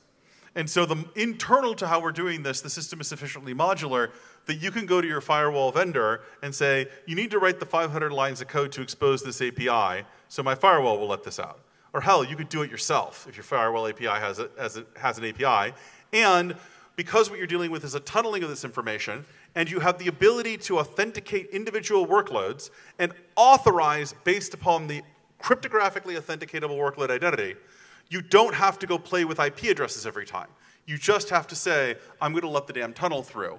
And so the internal to how we're doing this, the system is sufficiently modular that you can go to your firewall vendor and say, you need to write the 500 lines of code to expose this API, so my firewall will let this out. Or hell, you could do it yourself if your firewall API has, a, has, a, has an API. And because what you're dealing with is a tunneling of this information, and you have the ability to authenticate individual workloads and authorize based upon the cryptographically authenticatable workload identity, you don't have to go play with IP addresses every time. You just have to say, I'm going to let the damn tunnel through.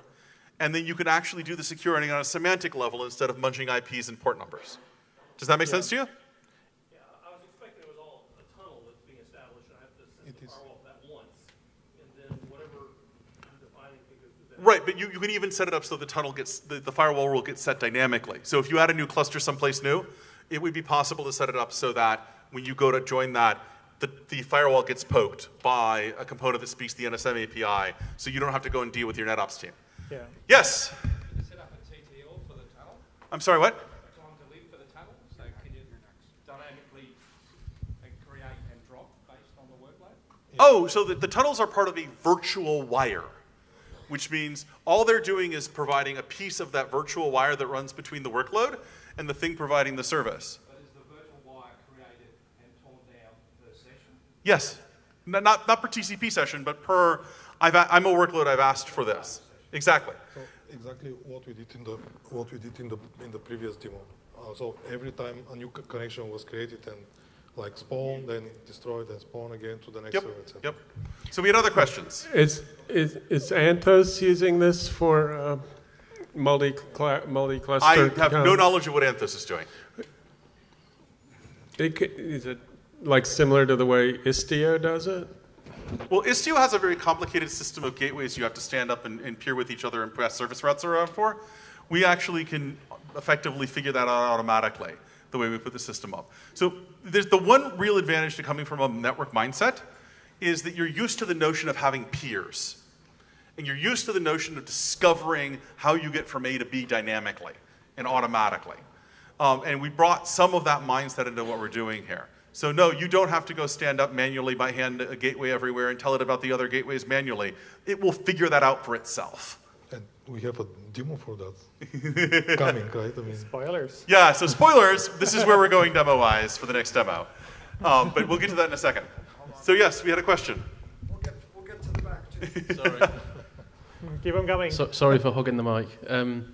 And then you can actually do the security on a semantic level instead of munching IPs and port numbers. Does that make sense to you? Yeah, I was expecting it was all a tunnel that's being established, and I have to set the firewall for that once, and then whatever I'm defining figures. that- Right, but you, you can even set it up so the tunnel gets, the, the firewall rule gets set dynamically. So if you add a new cluster someplace new, it would be possible to set it up so that when you go to join that, the, the firewall gets poked by a component that speaks the NSM API, so you don't have to go and deal with your NetOps team. Yeah. Yes. set up a TTL for the tunnel, I'm sorry. What? time to live for the tunnel, so can you dynamically create and drop based on the workload? Oh, so the, the tunnels are part of a virtual wire, which means all they're doing is providing a piece of that virtual wire that runs between the workload and the thing providing the service. But is the virtual wire created and torn down per session? Yes. N- Not, not per TCP session, but per, I've, a- I'm a workload, I've asked for this. Exactly. So exactly what we did in the what we did in the in the previous demo. Uh, so every time a new connection was created and like spawn, then destroy, then spawn again to the next Yep, server, etc. yep. So we had other questions. Is, is, is Anthos using this for uh, multi multi-cluster? I have no knowledge of what Anthos is doing. It c- Is it like similar to the way Istio does it? Well, Istio has a very complicated system of gateways you have to stand up and, and peer with each other and pass service routes around for. We actually can effectively figure that out automatically, the way we put the system up. So there's the one real advantage to coming from a network mindset is that you're used to the notion of having peers. And you're used to the notion of discovering how you get from A to B dynamically and automatically. Um, and we brought some of that mindset into what we're doing here. So no, you don't have to go stand up manually by hand a gateway everywhere and tell it about the other gateways manually. It will figure that out for itself. And we have a demo for that coming, right? I mean, Spoilers. Yeah, so spoilers, this is where we're going demo-wise for the next demo. Um, but we'll get to that in a second. So yes, we had a question. We'll get, we'll get to the back too. Sorry. Keep them coming. So, sorry for hogging the mic. Um,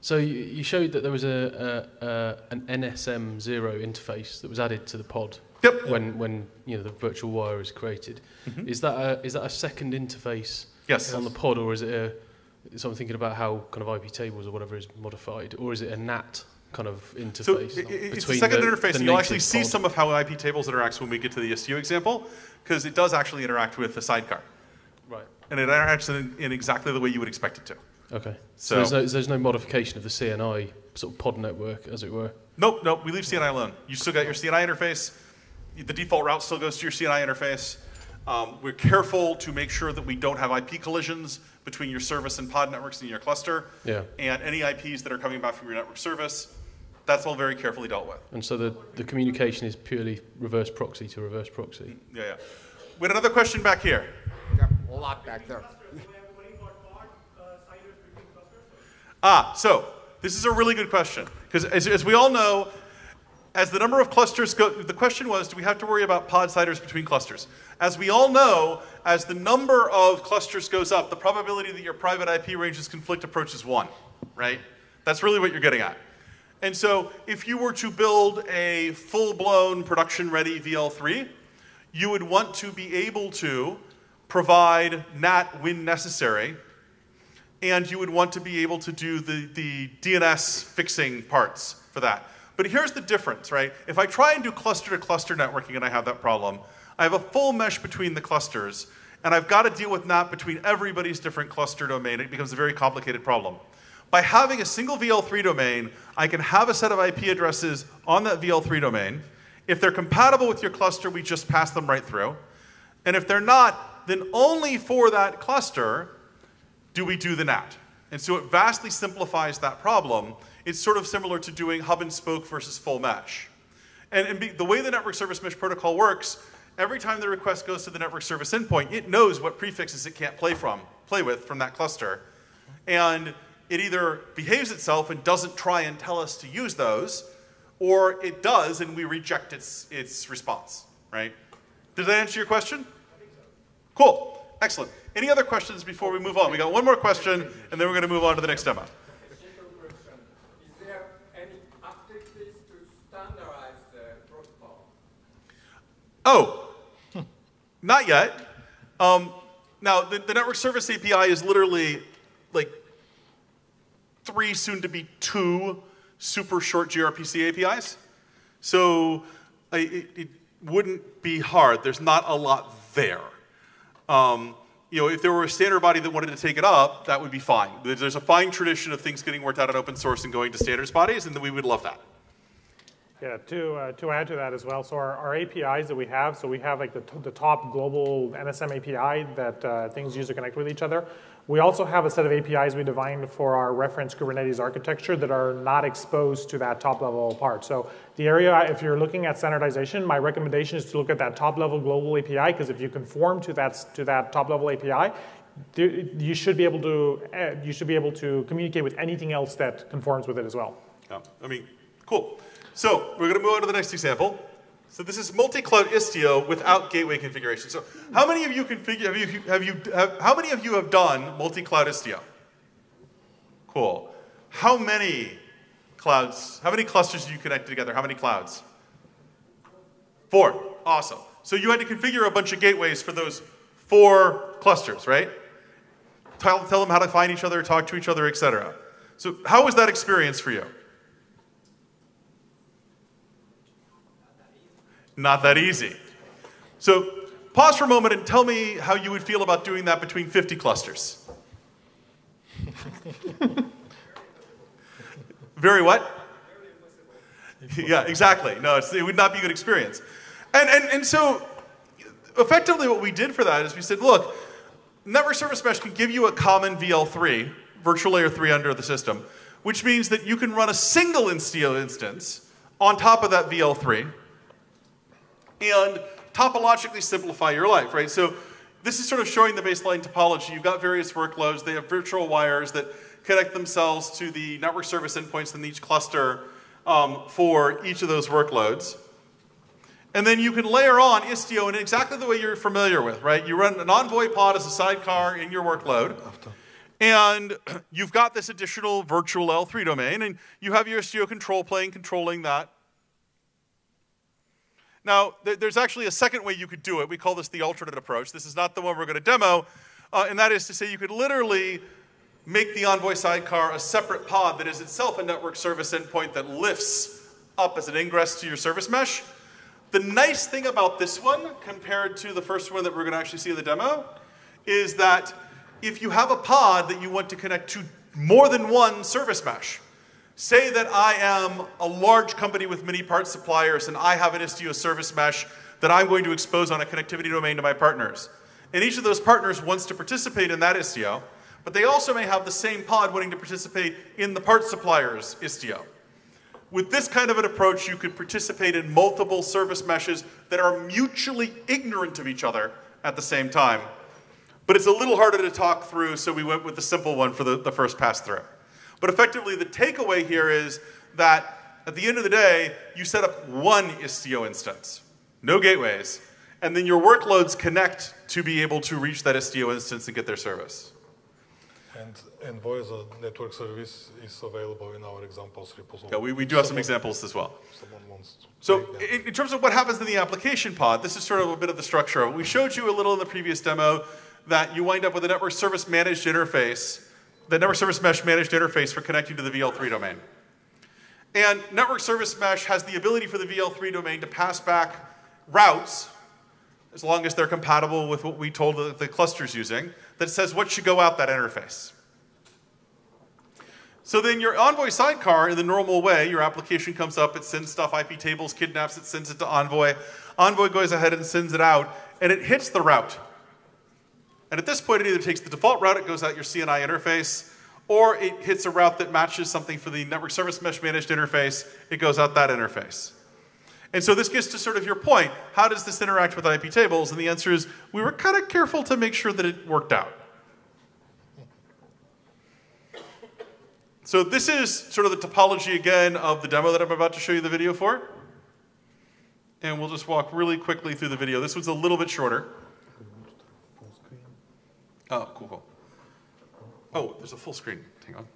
so you, you showed that there was a, a, a an NSM zero interface that was added to the pod Yep. when when you know the virtual wire is created. Is that a, is that a second interface Yes. on the pod, or is it a? So I'm thinking about how kind of IP tables or whatever is modified, or is it a NAT kind of interface? So i- i- it's a second the- interface, the and you'll actually native see some of how IP tables interacts when we get to the Istio example, because it does actually interact with the sidecar. Right. And it interacts in, in exactly the way you would expect it to. Okay. So- So, there's, no, there's no modification of the CNI sort of pod network, as it were. Nope, nope, we leave CNI alone. You still got your CNI interface. The default route still goes to your CNI interface. Um, we're careful to make sure that we don't have IP collisions between your service and pod networks in your cluster. Yeah. And any IPs that are coming back from your network service, that's all very carefully dealt with. And so the, the communication is purely reverse proxy to reverse proxy. Yeah, yeah. We had another question back here. Got a lot back there. Ah, so this is a really good question because as, as we all know, as the number of clusters go, the question was, do we have to worry about pod CIDRs between clusters? As we all know, as the number of clusters goes up, the probability that your private IP ranges conflict approaches one, right? That's really what you're getting at. And so if you were to build a full-blown production-ready VL3, you would want to be able to provide NAT when necessary and you would want to be able to do the, the DNS fixing parts for that. But here's the difference, right? If I try and do cluster to cluster networking and I have that problem, I have a full mesh between the clusters, and I've got to deal with NAT between everybody's different cluster domain. It becomes a very complicated problem. By having a single VL3 domain, I can have a set of IP addresses on that VL3 domain. If they're compatible with your cluster, we just pass them right through. And if they're not, then only for that cluster do we do the NAT? And so it vastly simplifies that problem. It's sort of similar to doing hub and spoke versus full mesh. And, and be, the way the network service mesh protocol works, every time the request goes to the network service endpoint, it knows what prefixes it can't play from, play with from that cluster. And it either behaves itself and doesn't try and tell us to use those, or it does and we reject its, its response, right? Does that answer your question? Cool. Excellent. Any other questions before we move on? We got one more question, and then we're going to move on to the next demo. Simple question. Is there any activities to standardize the protocol? Oh, not yet. Um, now, the, the network service API is literally like three, soon to be two super short gRPC APIs. So I, it, it wouldn't be hard. There's not a lot there. Um, you know, if there were a standard body that wanted to take it up, that would be fine. There's a fine tradition of things getting worked out in open source and going to standards bodies, and we would love that. Yeah, to, uh, to add to that as well, so our, our APIs that we have, so we have like the, the top global NSM API that uh, things use to connect with each other. We also have a set of APIs we defined for our reference Kubernetes architecture that are not exposed to that top level part. So the area, if you're looking at standardization, my recommendation is to look at that top level global API because if you conform to that, to that top level API, you should be able to, uh, you should be able to communicate with anything else that conforms with it as well. Yeah, I mean, cool. So we're going to move on to the next example. So this is multi-cloud Istio without gateway configuration. So how many of you configure? Have you have you have, how many of you have done multi-cloud Istio? Cool. How many clouds? How many clusters do you connect together? How many clouds? Four. Awesome. So you had to configure a bunch of gateways for those four clusters, right? Tell, tell them how to find each other, talk to each other, etc. So how was that experience for you? Not that easy. So pause for a moment and tell me how you would feel about doing that between 50 clusters. Very what? yeah, exactly. No, it would not be a good experience. And, and, and so effectively what we did for that is we said, look, Network Service Mesh can give you a common VL3, virtual layer 3 under the system, which means that you can run a single instance on top of that VL3 and topologically simplify your life, right? So this is sort of showing the baseline topology. You've got various workloads. They have virtual wires that connect themselves to the network service endpoints in each cluster um, for each of those workloads. And then you can layer on Istio in exactly the way you're familiar with, right? You run an Envoy pod as a sidecar in your workload. And you've got this additional virtual L3 domain, and you have your Istio control plane controlling that now, there's actually a second way you could do it. We call this the alternate approach. This is not the one we're going to demo, uh, and that is to say you could literally make the Envoy sidecar a separate pod that is itself a network service endpoint that lifts up as an ingress to your service mesh. The nice thing about this one, compared to the first one that we're going to actually see in the demo, is that if you have a pod that you want to connect to more than one service mesh, Say that I am a large company with many parts suppliers and I have an Istio service mesh that I'm going to expose on a connectivity domain to my partners. And each of those partners wants to participate in that Istio, but they also may have the same pod wanting to participate in the parts supplier's Istio. With this kind of an approach, you could participate in multiple service meshes that are mutually ignorant of each other at the same time. But it's a little harder to talk through, so we went with the simple one for the, the first pass through. But effectively, the takeaway here is that at the end of the day, you set up one Istio instance, no gateways, and then your workloads connect to be able to reach that Istio instance and get their service. And Envoy as a network service is available in our examples repos. Yeah, we, we do have some examples as well. Someone wants to So in, in terms of what happens in the application pod, this is sort of a bit of the structure. We showed you a little in the previous demo that you wind up with a network service managed interface the network service mesh managed interface for connecting to the VL3 domain. And network service mesh has the ability for the VL3 domain to pass back routes, as long as they're compatible with what we told the, the cluster's using, that says what should go out that interface. So then your Envoy sidecar, in the normal way, your application comes up, it sends stuff, IP tables, kidnaps it, sends it to Envoy. Envoy goes ahead and sends it out, and it hits the route. And at this point, it either takes the default route, it goes out your CNI interface, or it hits a route that matches something for the network service mesh managed interface, it goes out that interface. And so this gets to sort of your point. How does this interact with IP tables? And the answer is we were kind of careful to make sure that it worked out. So this is sort of the topology again of the demo that I'm about to show you the video for. And we'll just walk really quickly through the video. This one's a little bit shorter. Oh, cool, cool. Oh, there's a full screen. Hang on.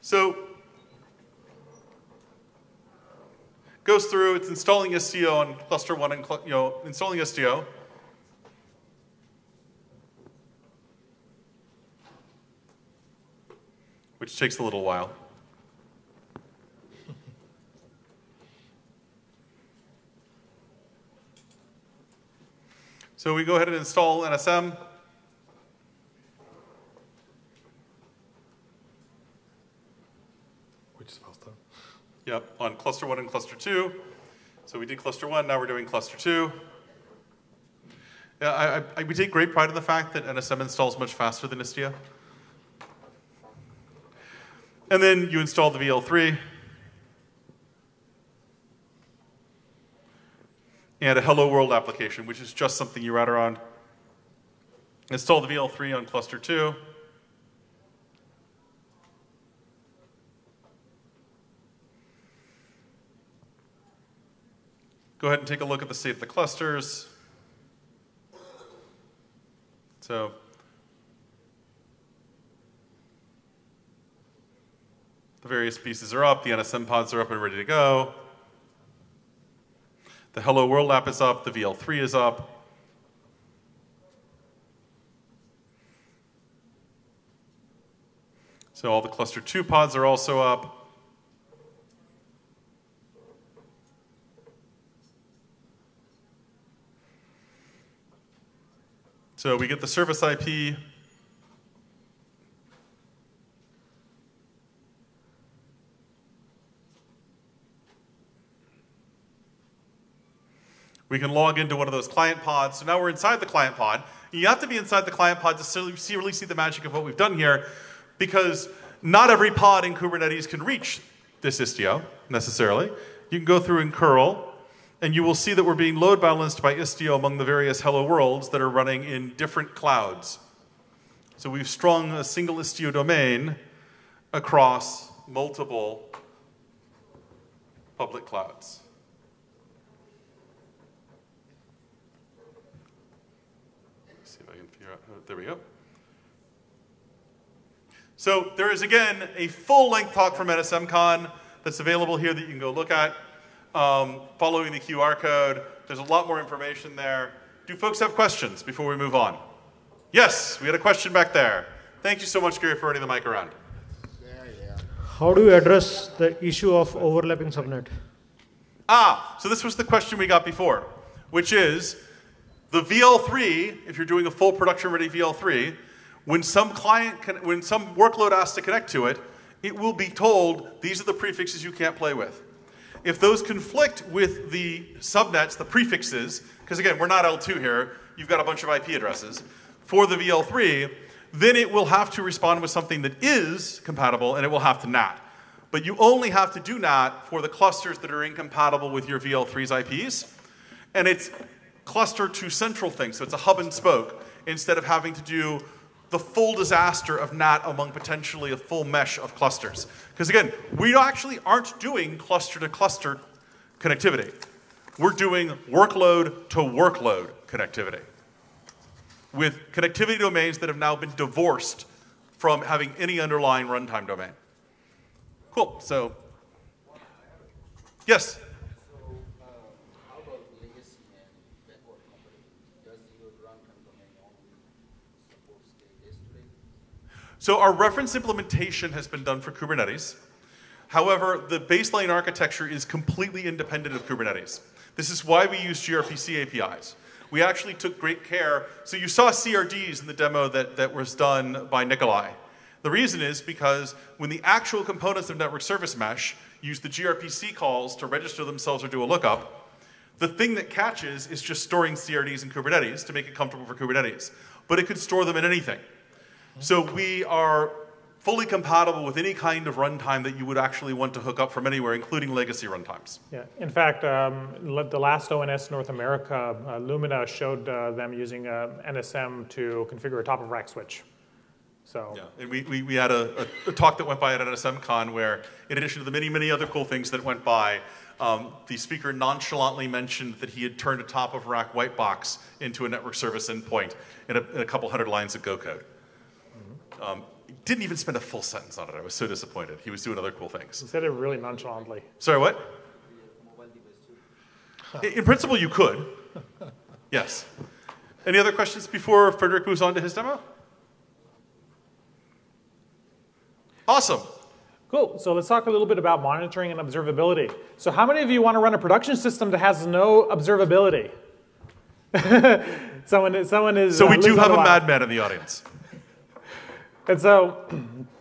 So, goes through, it's installing Istio on cluster one and, you know, installing Istio. Which takes a little while. So we go ahead and install NSM. Which is faster? Yep, on cluster one and cluster two. So we did cluster one, now we're doing cluster two. Yeah, I, I, I, we take great pride in the fact that NSM installs much faster than Istio. And then you install the VL3. And a Hello World application, which is just something you router on. Install the VL3 on cluster 2. Go ahead and take a look at the state of the clusters. So the various pieces are up, the NSM pods are up and ready to go. The Hello World app is up, the VL3 is up. So all the cluster 2 pods are also up. So we get the service IP. We can log into one of those client pods. So now we're inside the client pod. You have to be inside the client pod to see, really see the magic of what we've done here because not every pod in Kubernetes can reach this Istio necessarily. You can go through in curl and you will see that we're being load balanced by Istio among the various Hello Worlds that are running in different clouds. So we've strung a single Istio domain across multiple public clouds. Let's see if I can figure out how, there we go. So there is again a full length talk from NSMCon that's available here that you can go look at um, following the QR code. There's a lot more information there. Do folks have questions before we move on? Yes, we had a question back there. Thank you so much, Gary, for running the mic around. How do you address the issue of overlapping subnet? Ah, so this was the question we got before, which is the VL3, if you're doing a full production ready VL3, when some client, can, when some workload asks to connect to it, it will be told these are the prefixes you can't play with. If those conflict with the subnets, the prefixes, because again, we're not L2 here, you've got a bunch of IP addresses, for the VL3, then it will have to respond with something that is compatible and it will have to NAT. But you only have to do NAT for the clusters that are incompatible with your VL3's IPs. And it's cluster to central thing, so it's a hub and spoke, instead of having to do the full disaster of NAT among potentially a full mesh of clusters. Because again, we actually aren't doing cluster to cluster connectivity. We're doing workload to workload connectivity with connectivity domains that have now been divorced from having any underlying runtime domain. Cool, so, yes? So our reference implementation has been done for Kubernetes. However, the baseline architecture is completely independent of Kubernetes. This is why we use gRPC APIs. We actually took great care. So you saw CRDs in the demo that, that was done by Nikolay. The reason is because when the actual components of Network Service Mesh use the gRPC calls to register themselves or do a lookup, the thing that catches is just storing CRDs in Kubernetes to make it comfortable for Kubernetes. But it could store them in anything. So we are fully compatible with any kind of runtime that you would actually want to hook up from anywhere, including legacy runtimes. Yeah, in fact, um, the last ONS North America, uh, Lumina showed uh, them using uh, NSM to configure a top of rack switch. So yeah, and we, we, we had a, a, a, talk that went by at NSMCon where, in addition to the many, many other cool things that went by, um, the speaker nonchalantly mentioned that he had turned a top of rack white box into a network service endpoint in a, in a couple hundred lines of Go code. Um, didn't even spend a full sentence on it. I was so disappointed. He was doing other cool things. He said it really nonchalantly. Sorry, what? In principle, you could. Yes. Any other questions before Frederick moves on to his demo? Awesome. Cool. So let's talk a little bit about monitoring and observability. So how many of you want to run a production system that has no observability? someone, is someone is. So we uh, do have a madman in the audience. And so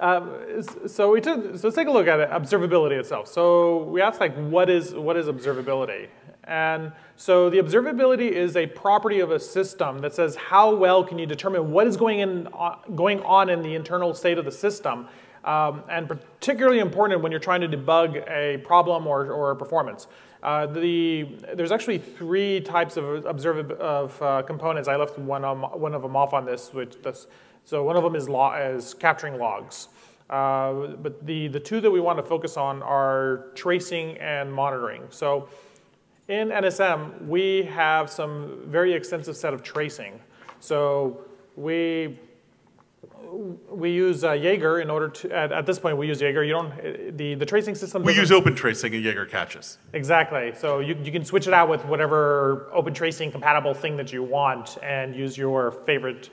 Um, so we took, so let's take a look at it, observability itself. So we asked like, what is what is observability? And so the observability is a property of a system that says how well can you determine what is going in uh, going on in the internal state of the system, um, and particularly important when you're trying to debug a problem or, or a performance. Uh, the, there's actually three types of observ of uh, components. I left one, um, one of them off on this, which does, so one of them is, lo is capturing logs. Uh, but the, the two that we want to focus on are tracing and monitoring. So in NSM, we have some very extensive set of tracing. So we we use uh, Jaeger in order to, at, at, this point we use Jaeger. You don't, the, the tracing system We use open tracing and Jaeger catches. Exactly. So you, you can switch it out with whatever open tracing compatible thing that you want and use your favorite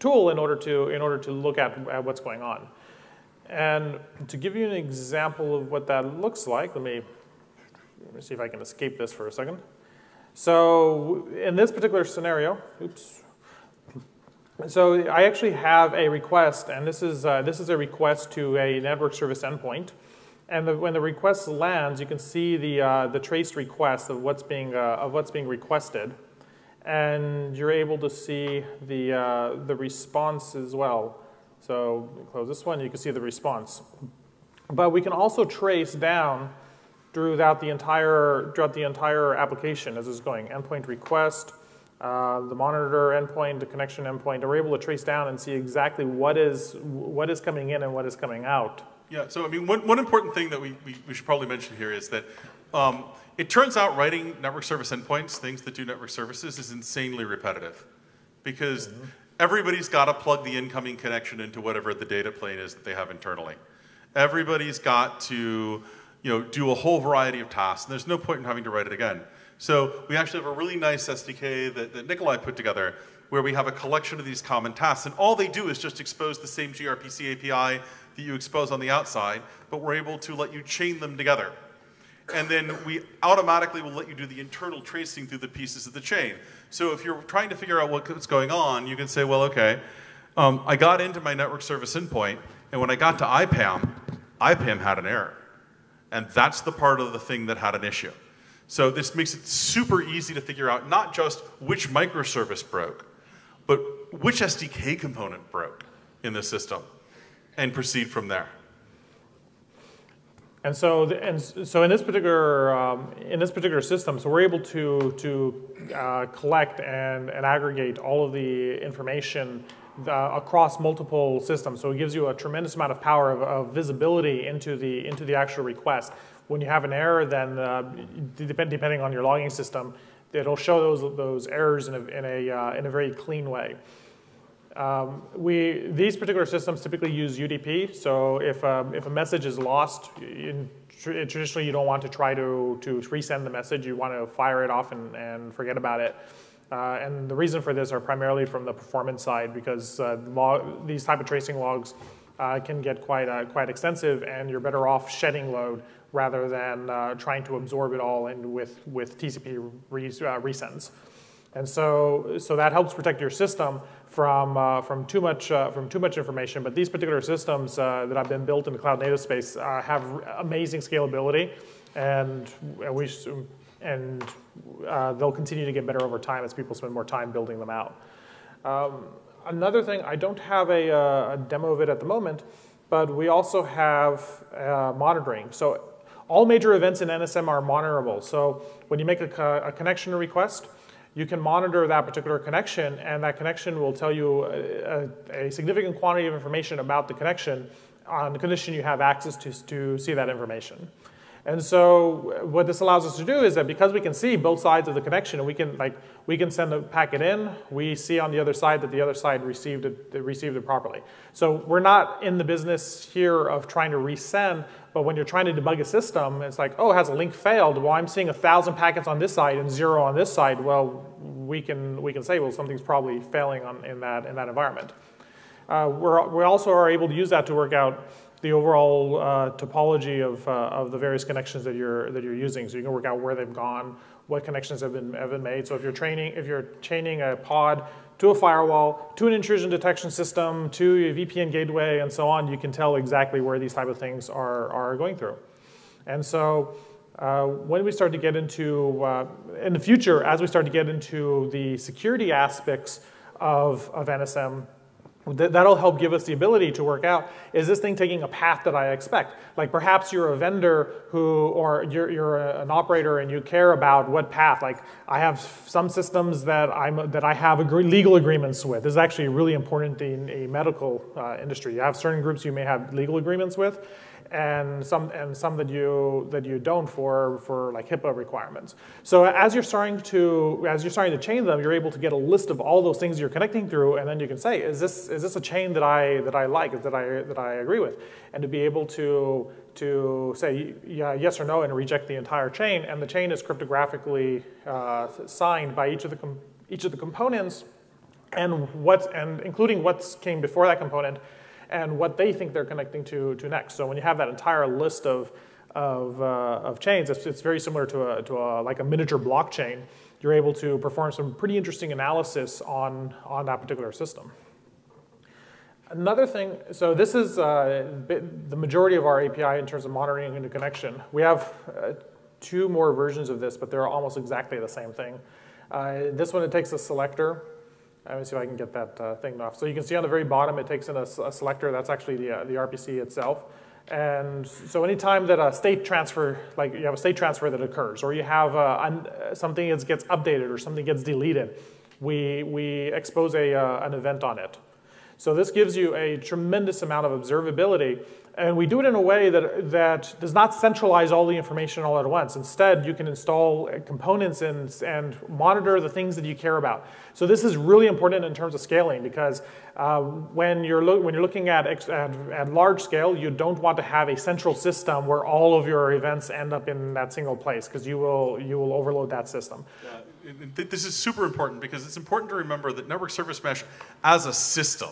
tool in order to, in order to look at, at what's going on. And to give you an example of what that looks like, let me, let me see if I can escape this for a second. So in this particular scenario, oops, so I actually have a request, and this is, uh, this is a request to a network service endpoint. And the, when the request lands, you can see the, uh, the traced request of what's, being, uh, of what's being requested. And you're able to see the, uh, the response as well. So close this one, you can see the response. But we can also trace down throughout the entire, throughout the entire application as it's going. Endpoint request, uh, the monitor endpoint, the connection endpoint, we're able to trace down and see exactly what is, what is coming in and what is coming out. Yeah, so I mean, one, one important thing that we, we, we should probably mention here is that um, it turns out writing network service endpoints, things that do network services, is insanely repetitive because mm -hmm. everybody's got to plug the incoming connection into whatever the data plane is that they have internally. Everybody's got to you know, do a whole variety of tasks, and there's no point in having to write it again. So we actually have a really nice SDK that, that Nikolay put together where we have a collection of these common tasks. And all they do is just expose the same gRPC API that you expose on the outside, but we're able to let you chain them together. And then we automatically will let you do the internal tracing through the pieces of the chain. So if you're trying to figure out what's going on, you can say, well, okay, um, I got into my network service endpoint, and when I got to IPAM, IPAM had an error. And that's the part of the thing that had an issue. So this makes it super easy to figure out not just which microservice broke, but which SDK component broke in the system and proceed from there. And so, and so in this particular um, in this particular system, so we're able to to uh, collect and, and aggregate all of the information uh, across multiple systems. So it gives you a tremendous amount of power of, of visibility into the into the actual request. When you have an error, then uh, depend, depending on your logging system, it'll show those, those errors in a, in a, uh, in a very clean way. Um, we, these particular systems typically use UDP, so if, um, if a message is lost, in, traditionally you don't want to try to, to resend the message, you want to fire it off and, and forget about it. Uh, and the reason for this are primarily from the performance side because uh, log, these type of tracing logs uh, can get quite, uh, quite extensive and you're better off shedding load rather than uh, trying to absorb it all in with, with TCP uh, resends. And so, so that helps protect your system from, uh, from, too much, uh, from too much information. But these particular systems uh, that have been built in the cloud native space uh, have amazing scalability, and, we, and they'll continue to get better over time as people spend more time building them out. Um, another thing, I don't have a, a, demo of it at the moment, but we also have monitoring. So all major events in NSM are monitorable. So when you make a, a connection request, you can monitor that particular connection, and that connection will tell you a, a, a, significant quantity of information about the connection on the condition you have access to, to see that information. And so what this allows us to do is that because we can see both sides of the connection, we can like we can send the packet in, we see on the other side that the other side received it, received it properly. So we're not in the business here of trying to resend, but when you're trying to debug a system, it's like, oh, has a link failed? Well, I'm seeing a thousand packets on this side and zero on this side. Well, we can we can say, well, something's probably failing on, in that in that environment. Uh, we're, we also are able to use that to work out the overall uh, topology of, uh, of the various connections that you're, that you're using. So you can work out where they've gone, what connections have been, have been made. So if you're training, if you're chaining a pod to a firewall, to an intrusion detection system, to a VPN gateway, and so on, you can tell exactly where these type of things are, are going through. And so uh, when we start to get into, uh, in the future, as we start to get into the security aspects of, of NSM, that'll help give us the ability to work out, is this thing taking a path that I expect? Like perhaps you're a vendor who, or you're, you're an operator and you care about what path. Like I have some systems that, I'm, that I have agree- legal agreements with. This is actually really important in a medical uh, industry. You have certain groups you may have legal agreements with and some and some that you that you don't for for like HIPAA requirements. So as you're starting to as you're starting to chain them, you're able to get a list of all those things you're connecting through, and then you can say, is this is this a chain that I that I like that I that I agree with, and to be able to to say yeah, yes or no and reject the entire chain, and the chain is cryptographically uh, signed by each of the each of the components, and what's and including what came before that component and what they think they're connecting to, to next. So when you have that entire list of, of, uh, of chains, it's, it's very similar to, a, to a, like a miniature blockchain. You're able to perform some pretty interesting analysis on, on that particular system. Another thing, so this is uh, the majority of our API in terms of monitoring and connection. We have uh, two more versions of this, but they're almost exactly the same thing. Uh, this one, it takes a selector let me see if I can get that uh, thing off. So you can see on the very bottom, it takes in a, a selector. That's actually the, uh, the RPC itself. And so anytime that a state transfer, like you have a state transfer that occurs, or you have uh, something that gets updated or something gets deleted, we, we expose a, uh, an event on it. So this gives you a tremendous amount of observability and we do it in a way that, that does not centralize all the information all at once. Instead, you can install components and, and monitor the things that you care about. So this is really important in terms of scaling because uh, when, you're when you're looking at, at, at large scale, you don't want to have a central system where all of your events end up in that single place because you will, you will overload that system. Yeah, this is super important because it's important to remember that network service mesh as a system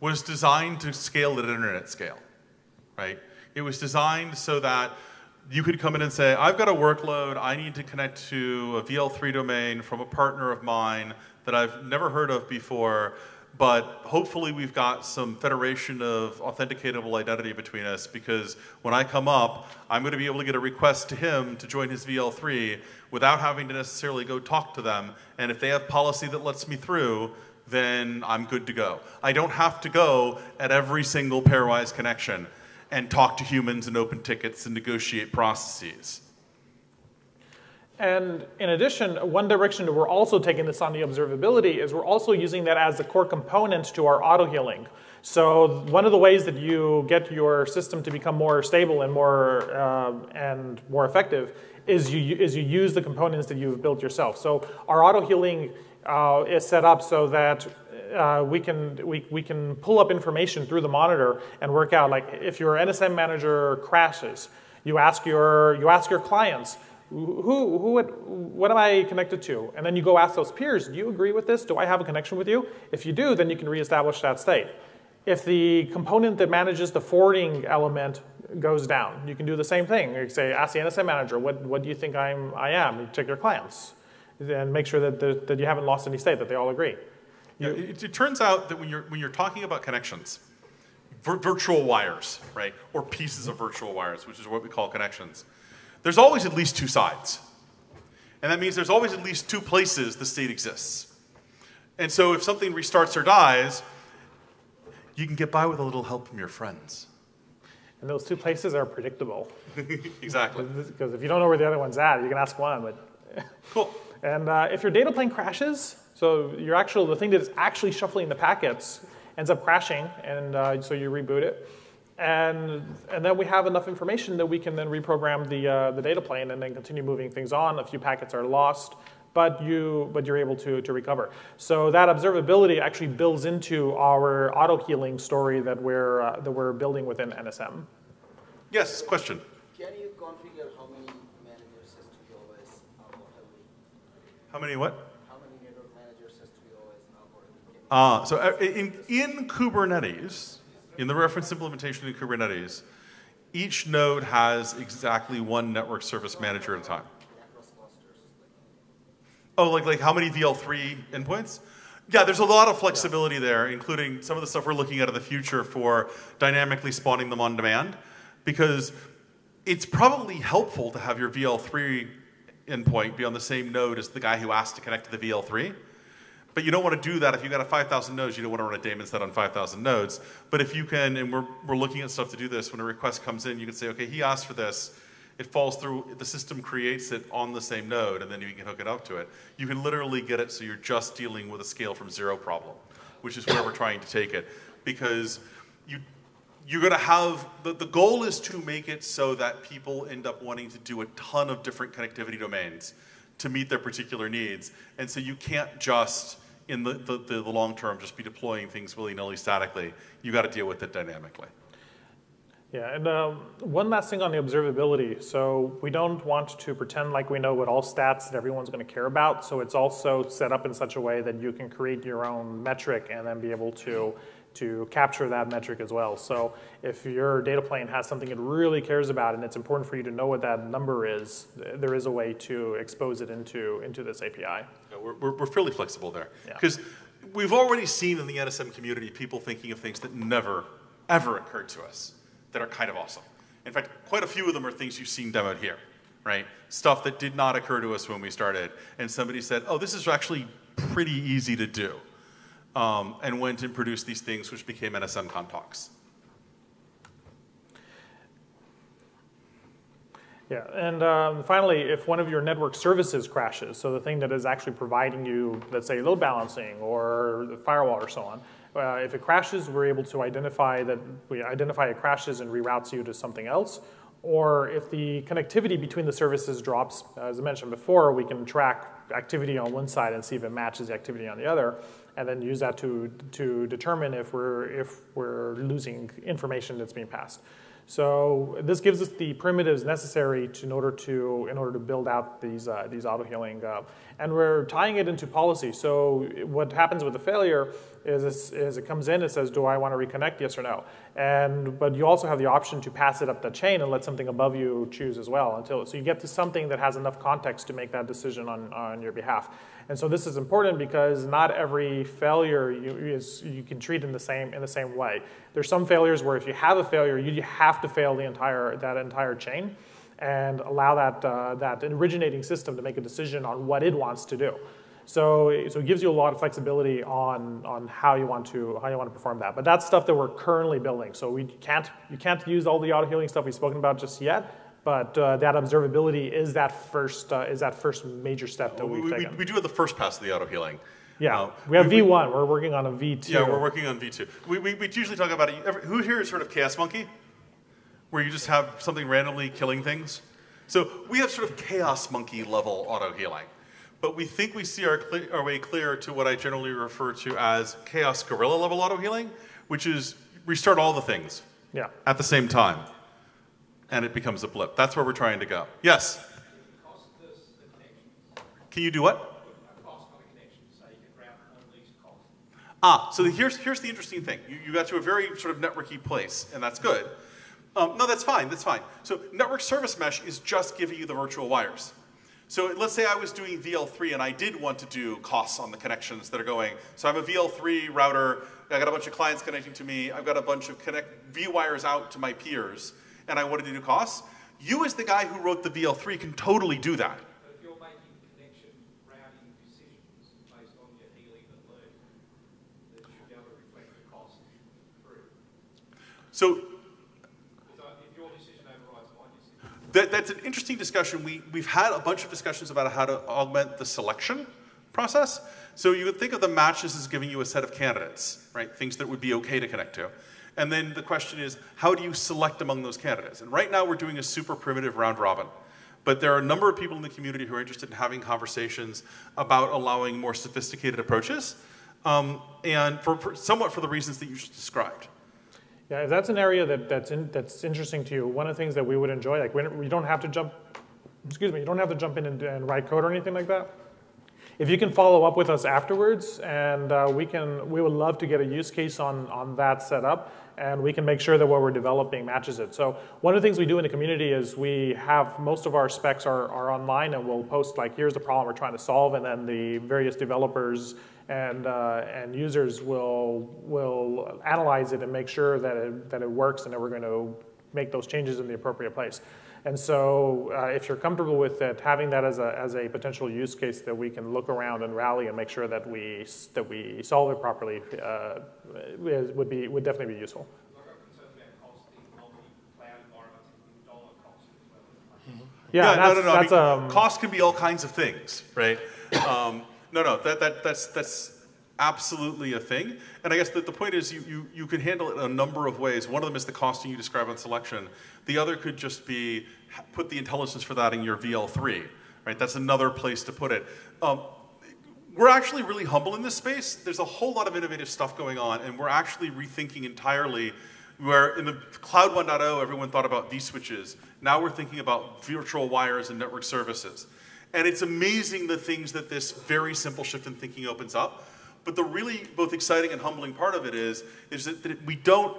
was designed to scale at internet scale, right? It was designed so that you could come in and say, I've got a workload, I need to connect to a VL3 domain from a partner of mine that I've never heard of before, but hopefully we've got some federation of authenticatable identity between us because when I come up, I'm going to be able to get a request to him to join his VL3 without having to necessarily go talk to them. And if they have policy that lets me through, then I'm good to go. I don't have to go at every single pairwise connection and talk to humans and open tickets and negotiate processes. And in addition, one direction that we're also taking this on the observability is we're also using that as a core component to our auto healing. So one of the ways that you get your system to become more stable and more uh, and more effective is you is you use the components that you've built yourself. So our auto healing uh, is set up so that uh, we can we, we can pull up information through the monitor and work out like if your NSM manager crashes, you ask your you ask your clients who who what, what am I connected to, and then you go ask those peers, do you agree with this? Do I have a connection with you? If you do, then you can reestablish that state. If the component that manages the forwarding element goes down, you can do the same thing. You say, ask the NSM manager, what, what do you think I'm, I am? You check your clients and make sure that, that you haven't lost any state, that they all agree. Yeah, it, it, turns out that when you're, when you're talking about connections, vir virtual wires, right, or pieces of virtual wires, which is what we call connections, there's always at least two sides. And that means there's always at least two places the state exists. And so if something restarts or dies, you can get by with a little help from your friends. And those two places are predictable. exactly. Because if you don't know where the other one's at, you can ask one, but. cool. And uh, if your data plane crashes, so your actual, the thing that is actually shuffling the packets ends up crashing, and uh, so you reboot it. And, and then we have enough information that we can then reprogram the, uh, the data plane and then continue moving things on. A few packets are lost, but, you, but you're able to, to recover. So that observability actually builds into our auto healing story that we're, uh, that we're building within NSM. Yes, question. Can you configure how many managers has to be always How many what? Ah, uh, so in, in Kubernetes, in the reference implementation in Kubernetes, each node has exactly one network service manager at a time. Oh, like, like how many VL3 endpoints? Yeah, there's a lot of flexibility there, including some of the stuff we're looking at in the future for dynamically spawning them on demand, because it's probably helpful to have your VL3 endpoint be on the same node as the guy who asked to connect to the VL3. But you don't want to do that if you've got a 5,000 nodes. You don't want to run a daemon set on 5,000 nodes. But if you can, and we're, we're looking at stuff to do this, when a request comes in, you can say, okay, he asked for this. It falls through, the system creates it on the same node, and then you can hook it up to it. You can literally get it so you're just dealing with a scale from zero problem, which is where we're trying to take it. Because you, you're going to have, the, the goal is to make it so that people end up wanting to do a ton of different connectivity domains to meet their particular needs. And so you can't just, in the, the, the, the long term, just be deploying things willy-nilly statically. You got to deal with it dynamically. Yeah, and um, one last thing on the observability. So we don't want to pretend like we know what all stats that everyone's going to care about. So it's also set up in such a way that you can create your own metric and then be able to to capture that metric as well. So if your data plane has something it really cares about and it's important for you to know what that number is, there is a way to expose it into, into this API. Yeah, we're, we're, we're fairly flexible there. Because yeah. we've already seen in the NSM community people thinking of things that never, ever occurred to us that are kind of awesome. In fact, quite a few of them are things you've seen demoed here, right? Stuff that did not occur to us when we started. And somebody said, oh, this is actually pretty easy to do um, and went and produced these things which became NSMCon talks. Yeah, and um, finally, if one of your network services crashes, so the thing that is actually providing you, let's say, load balancing or the firewall or so on, uh, if it crashes, we're able to identify that we identify it crashes and reroutes you to something else. Or if the connectivity between the services drops, as I mentioned before, we can track activity on one side and see if it matches the activity on the other and then use that to, to determine if we're, if we're losing information that's being passed. So this gives us the primitives necessary to, in order to in order to build out these uh, these auto healing, uh, and we're tying it into policy. So what happens with the failure is, is it comes in, it says, do I want to reconnect, yes or no? And, but you also have the option to pass it up the chain and let something above you choose as well. until So you get to something that has enough context to make that decision on, on your behalf. And so this is important because not every failure you, is, you can treat in the, same, in the same way. There's some failures where if you have a failure, you have to fail the entire, that entire chain and allow that, uh, that originating system to make a decision on what it wants to do. So, so it gives you a lot of flexibility on, on how, you want to, how you want to perform that. But that's stuff that we're currently building. So we can't, you can't use all the auto healing stuff we've spoken about just yet. But uh, that observability is that first uh, is that first major step that we've we, taken. We, we do have the first pass of the auto healing. Yeah, uh, we have we, V1. We're working on a V2. Yeah, we're working on V2. We, we, we usually talk about it. Who here is heard of Chaos Monkey? Where you just have something randomly killing things? So we have sort of Chaos Monkey level auto healing but we think we see our, our, way clear to what I generally refer to as chaos gorilla level auto healing, which is restart all the things yeah. at the same time, and it becomes a blip. That's where we're trying to go. Yes? Can you do what? Ah, so here's, here's the interesting thing. You, you got to a very sort of networky place, and that's good. Um, no, that's fine, that's fine. So network service mesh is just giving you the virtual wires. So let's say I was doing VL3 and I did want to do costs on the connections that are going. So I'm a VL3 router, I got a bunch of clients connecting to me, I've got a bunch of connect V-wires out to my peers, and I wanted to do costs. You as the guy who wrote the VL3 can totally do that. So if your decision overrides mine. that, that's an interesting discussion. We, we've had a bunch of discussions about how to augment the selection process. So you would think of the matches as giving you a set of candidates, right? Things that would be okay to connect to. And then the question is, how do you select among those candidates? And right now we're doing a super primitive round robin. But there are a number of people in the community who are interested in having conversations about allowing more sophisticated approaches, um, and for, for somewhat for the reasons that you just described. Yeah, if that's an area that, that's, in, that's interesting to you, one of the things that we would enjoy, like we, you don't have to jump, excuse me, you don't have to jump in and, and write code or anything like that. If you can follow up with us afterwards, and uh, we can, we would love to get a use case on on that setup, and we can make sure that what we're developing matches it. So one of the things we do in the community is we have most of our specs are, are online, and we'll post like here's the problem we're trying to solve, and then the various developers and uh, and users will will analyze it and make sure that it that it works, and that we're going to make those changes in the appropriate place. And so uh, if you're comfortable with it, having that as a, as a potential use case that we can look around and rally and make sure that we, that we solve it properly uh, would, be, would definitely be useful. Yeah, no, no, that's- no. I mean, um, cost can be all kinds of things, right? um, no, no, that, that, that's, that's absolutely a thing. And I guess that the point is you, you, you can handle it in a number of ways. One of them is the costing you describe on selection. The other could just be put the intelligence for that in your VL3, right? That's another place to put it. Um, we're actually really humble in this space. There's a whole lot of innovative stuff going on, and we're actually rethinking entirely. Where in the Cloud 1.0, everyone thought about vSwitches. Now we're thinking about virtual wires and network services. And it's amazing the things that this very simple shift in thinking opens up. But the really both exciting and humbling part of it is, is that, that we don't,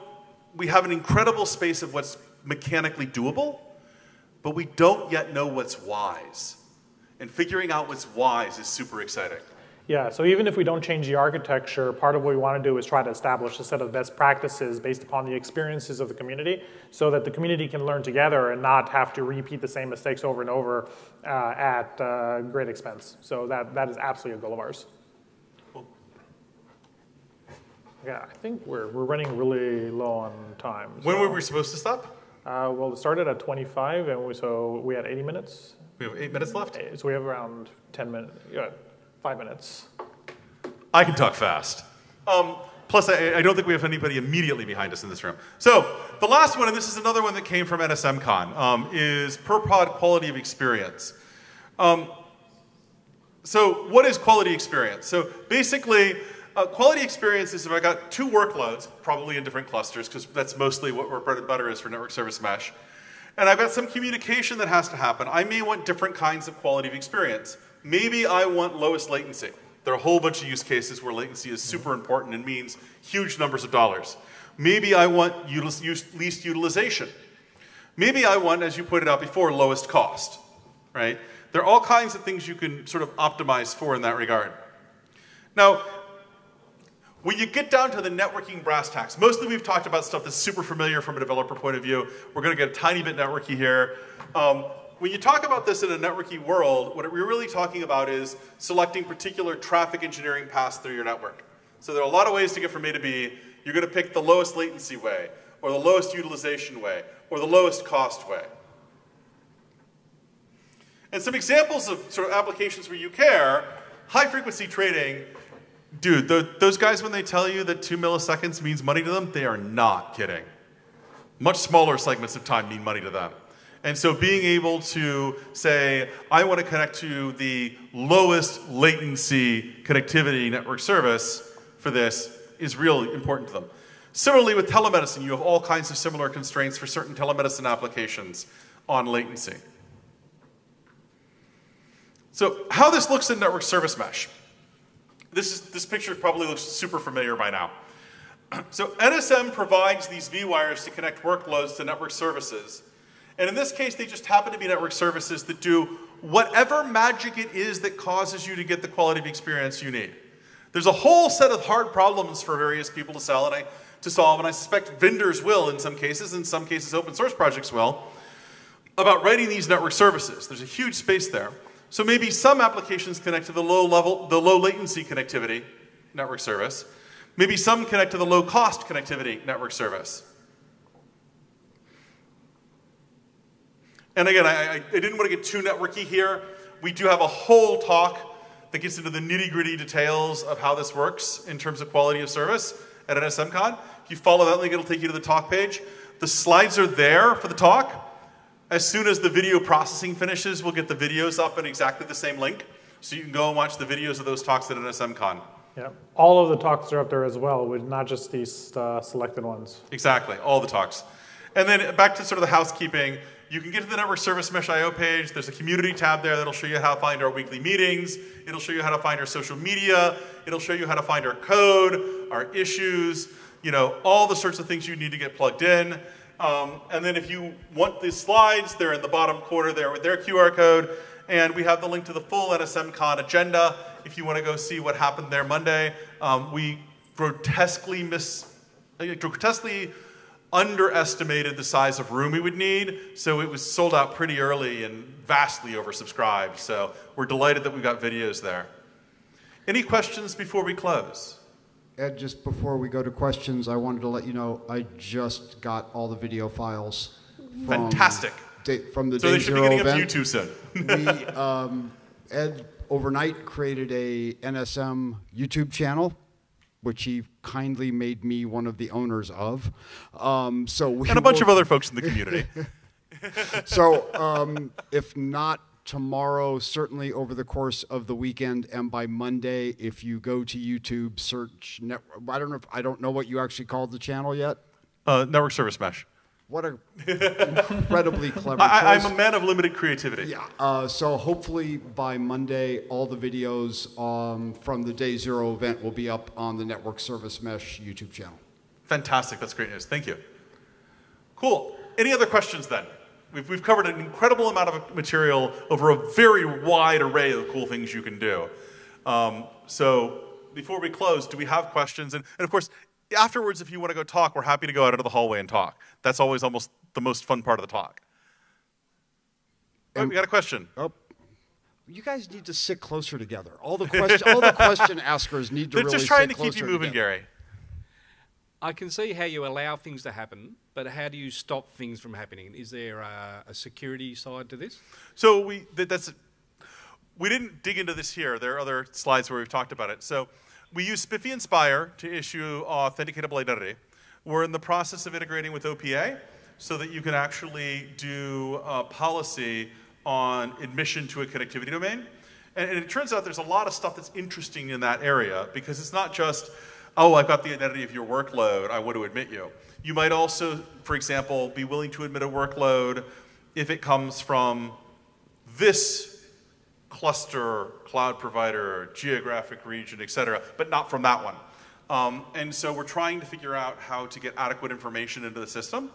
we have an incredible space of what's mechanically doable, but we don't yet know what's wise. And figuring out what's wise is super exciting. Yeah, so even if we don't change the architecture, part of what we want to do is try to establish a set of best practices based upon the experiences of the community so that the community can learn together and not have to repeat the same mistakes over and over uh, at uh, great expense. So that, that is absolutely a goal of ours. Yeah, I think we're, we're running really low on time. When so- were we supposed to stop? Uh, well, it started at 25, and we, so we had 80 minutes. We have eight minutes left? So we have around 10 minutes, yeah, five minutes. I can talk fast. Um, plus, I, I don't think we have anybody immediately behind us in this room. So, the last one, and this is another one that came from NSMCon, um, is per pod quality of experience. Um, so, what is quality experience? So, basically, uh, quality experience is if I got two workloads, probably in different clusters, because that's mostly what our bread and butter is for network service mesh, and I've got some communication that has to happen. I may want different kinds of quality of experience. Maybe I want lowest latency. There are a whole bunch of use cases where latency is super important and means huge numbers of dollars. Maybe I want util- use- least utilization. Maybe I want, as you pointed out before, lowest cost, right? There are all kinds of things you can sort of optimize for in that regard. Now, when you get down to the networking brass tacks, mostly we've talked about stuff that's super familiar from a developer point of view. We're going to get a tiny bit networky here. Um, when you talk about this in a networky world, what we're really talking about is selecting particular traffic engineering paths through your network. So there are a lot of ways to get from A to B. You're going to pick the lowest latency way, or the lowest utilization way, or the lowest cost way. And some examples of sort of applications where you care, high frequency trading, dude, th those guys when they tell you that two milliseconds means money to them, they are not kidding. Much smaller segments of time mean money to them. And so being able to say, I want to connect to the lowest latency connectivity network service for this is really important to them. Similarly with telemedicine, you have all kinds of similar constraints for certain telemedicine applications on latency. So how this looks in network service mesh. This, is, this picture probably looks super familiar by now. So NSM provides these vWires to connect workloads to network services. And in this case, they just happen to be network services that do whatever magic it is that causes you to get the quality of experience you need. There's a whole set of hard problems for various people to sell and I, to solve, and I suspect vendors will in some cases, in some cases open source projects will, about writing these network services. There's a huge space there. So maybe some applications connect to the low level, the low latency connectivity network service. Maybe some connect to the low cost connectivity network service. And again, I, I, didn't want to get too networky here. We do have a whole talk that gets into the nitty gritty details of how this works in terms of quality of service at NSMCon. If you follow that link, it'll take you to the talk page. The slides are there for the talk. As soon as the video processing finishes, we'll get the videos up in exactly the same link. So you can go and watch the videos of those talks at NSMCon. Yeah, all of the talks are up there as well, with not just these uh, selected ones. Exactly, all the talks. And then back to sort of the housekeeping, You can get to the Network Service Mesh IO page. There's a community tab there that'll show you how to find our weekly meetings. It'll show you how to find our social media. It'll show you how to find our code, our issues, you know, all the sorts of things you need to get plugged in. Um, and then if you want the slides, they're in the bottom corner there with their QR code. And we have the link to the full NSMCon agenda if you want to go see what happened there Monday. Um, we grotesquely uh, grotesquely underestimated the size of room we would need, so it was sold out pretty early and vastly oversubscribed. So we're delighted that we got videos there. Any questions before we close? Ed, just before we go to questions, I wanted to let you know I just got all the video files. From Fantastic. Day, from the So Day they should be Zero getting up to event. YouTube soon. we, um, Ed overnight created a NSM YouTube channel, which he kindly made me one of the owners of. Um, so we And a bunch of other folks in the community. so um, if not tomorrow, certainly over the course of the weekend and by Monday, if you go to YouTube, search net. I don't know. If, I don't know what you actually called the channel yet. Uh, network Service Mesh. What a incredibly clever I. I'm a man of limited creativity. Yeah. Uh, so hopefully by Monday, all the videos um, from the Day Zero event will be up on the Network Service Mesh YouTube channel. Fantastic. That's great news. Thank you. Cool. Any other questions then? We've, we've covered an incredible amount of material over a very wide array of cool things you can do. Um, so before we close, do we have questions? And, and of course, afterwards, if you want to go talk, we're happy to go out into the hallway and talk. That's always almost the most fun part of the talk. Oh, we got a question. Oh, you guys need to sit closer together. All the question, all the question askers need to They're really just trying to keep you moving, together. Gary. I can see how you allow things to happen, but how do you stop things from happening? Is there a, a security side to this? So we that, that's we didn't dig into this here. There are other slides where we've talked about it. So we use SPIFFE and Spire to issue authenticatable identity. We're in the process of integrating with OPA so that you can actually do uh, policy on admission to a connectivity domain. And, and it turns out there's a lot of stuff that's interesting in that area because it's not just, oh, I've got the identity of your workload, I want to admit you. You might also, for example, be willing to admit a workload if it comes from this cluster, cloud provider, geographic region, et cetera, but not from that one. Um, and so we're trying to figure out how to get adequate information into the system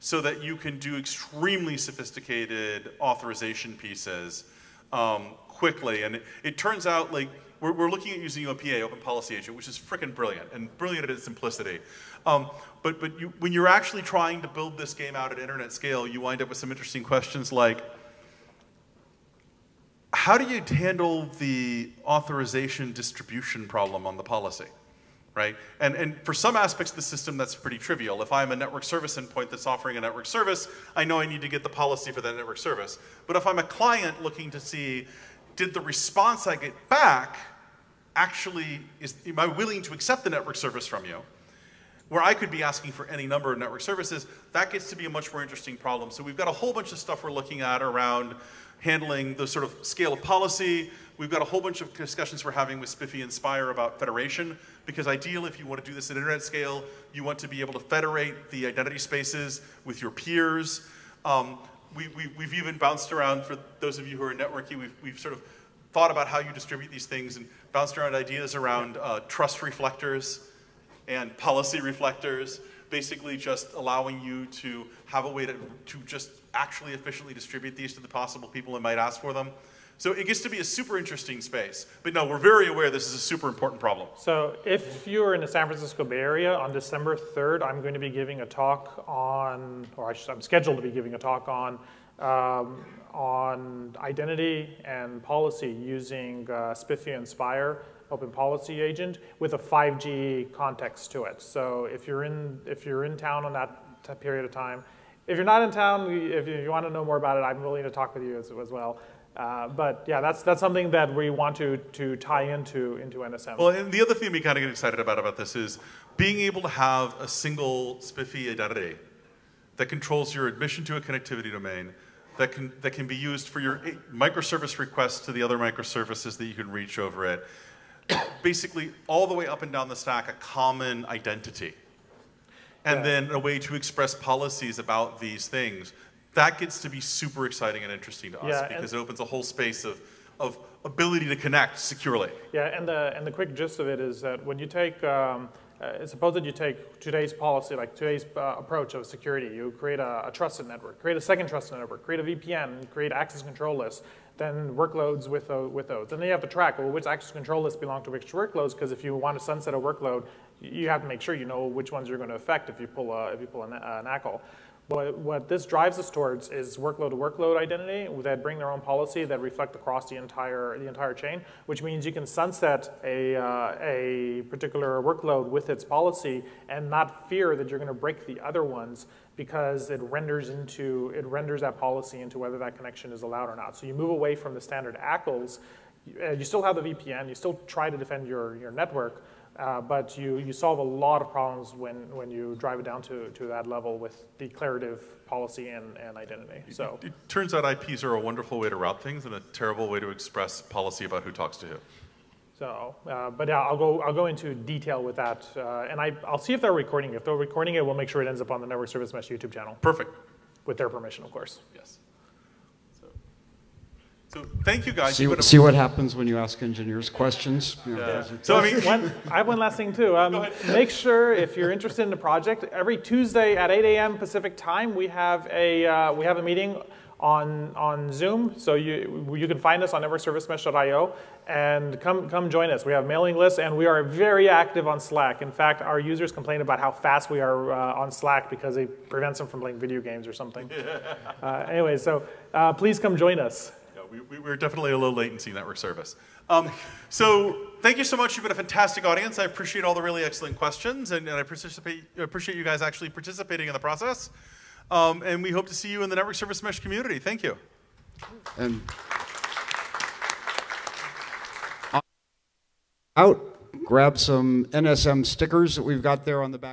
so that you can do extremely sophisticated authorization pieces um, quickly. And it, it turns out like we're, we're looking at using OPA, Open Policy Agent, which is freaking brilliant and brilliant at its simplicity. Um, but but you, when you're actually trying to build this game out at internet scale, you wind up with some interesting questions like, how do you handle the authorization distribution problem on the policy? Right? And, and for some aspects of the system, that's pretty trivial. If I'm a network service endpoint that's offering a network service, I know I need to get the policy for that network service. But if I'm a client looking to see, did the response I get back actually, is, am I willing to accept the network service from you? Where I could be asking for any number of network services, that gets to be a much more interesting problem. So we've got a whole bunch of stuff we're looking at around handling the sort of scale of policy. We've got a whole bunch of discussions we're having with SPIFFE and Spire about federation, because ideally, if you want to do this at internet scale, you want to be able to federate the identity spaces with your peers. Um, we, we, we've even bounced around, for those of you who are networking, we've, we've sort of thought about how you distribute these things and bounced around ideas around uh, trust reflectors and policy reflectors, basically just allowing you to have a way to, to just actually efficiently distribute these to the possible people that might ask for them. So it gets to be a super interesting space. But no, we're very aware this is a super important problem. So if you're in the San Francisco Bay Area on December 3rd, I'm going to be giving a talk on, or I I'm scheduled to be giving a talk on, um, on identity and policy using uh, SPIFFE and Spire Open Policy Agent with a 5G context to it. So if you're in, if you're in town on that period of time, if you're not in town, if you, want to know more about it, I'm willing to talk with you as, as well. Uh, but yeah, that's that's something that we want to to tie into into NSM. Well, and the other thing we kind of get excited about about this is being able to have a single SPIFFE identity that controls your admission to a connectivity domain that can that can be used for your microservice requests to the other microservices that you can reach over it. Basically, all the way up and down the stack, a common identity, and Yeah. then a way to express policies about these things. that gets to be super exciting and interesting to us Yeah, because it opens a whole space of, of ability to connect securely. Yeah, and the, and the quick gist of it is that when you take, um, uh, suppose that you take today's policy, like today's uh, approach of security, you create a, a trusted network, create a second trusted network, create a VPN, create access control lists, then workloads with, tho- with those. And then you have to track, well, which access control lists belong to which workloads, because if you want to sunset a workload, you have to make sure you know which ones you're going to affect if you pull, a, if you pull an, an ACL. What, what this drives us towards is workload to workload identity that bring their own policy that reflect across the entire, the entire chain, which means you can sunset a, uh, a particular workload with its policy and not fear that you're going to break the other ones because it renders into, it renders that policy into whether that connection is allowed or not. So you move away from the standard ACLs. You, uh, still have the VPN, you still try to defend your, your network, uh, but you, you solve a lot of problems when, when you drive it down to, to that level with declarative policy and, and identity. So, It turns out IPs are a wonderful way to route things and a terrible way to express policy about who talks to who. So uh, but yeah, I'll go, I'll go into detail with that. Uh, and I, I'll see if they're recording it. If they're recording it, we'll make sure it ends up on the Network Service Mesh YouTube channel. Perfect. With their permission, of course. Yes. So, so thank you guys. See, You've been a- see what happens when you ask engineers questions. You know, Yeah. So I mean, one, I have one last thing too. Um, make sure if you're interested in the project, every Tuesday at 8 a.m. Pacific time, we have a uh, we have a meeting on on Zoom. So you you can find us on networkservicemesh.io and come come join us. We have mailing lists and we are very active on Slack. In fact, our users complain about how fast we are uh, on Slack because it prevents them from playing video games or something. uh, anyway, so uh, please come join us. Yeah, we, we, we're definitely a low latency network service. Um, so thank you so much. You've been a fantastic audience. I appreciate all the really excellent questions, and, and I participate, appreciate you guys actually participating in the process. Um, and we hope to see you in the network service mesh community. Thank you. And out, grab some NSM stickers that we've got there on the back.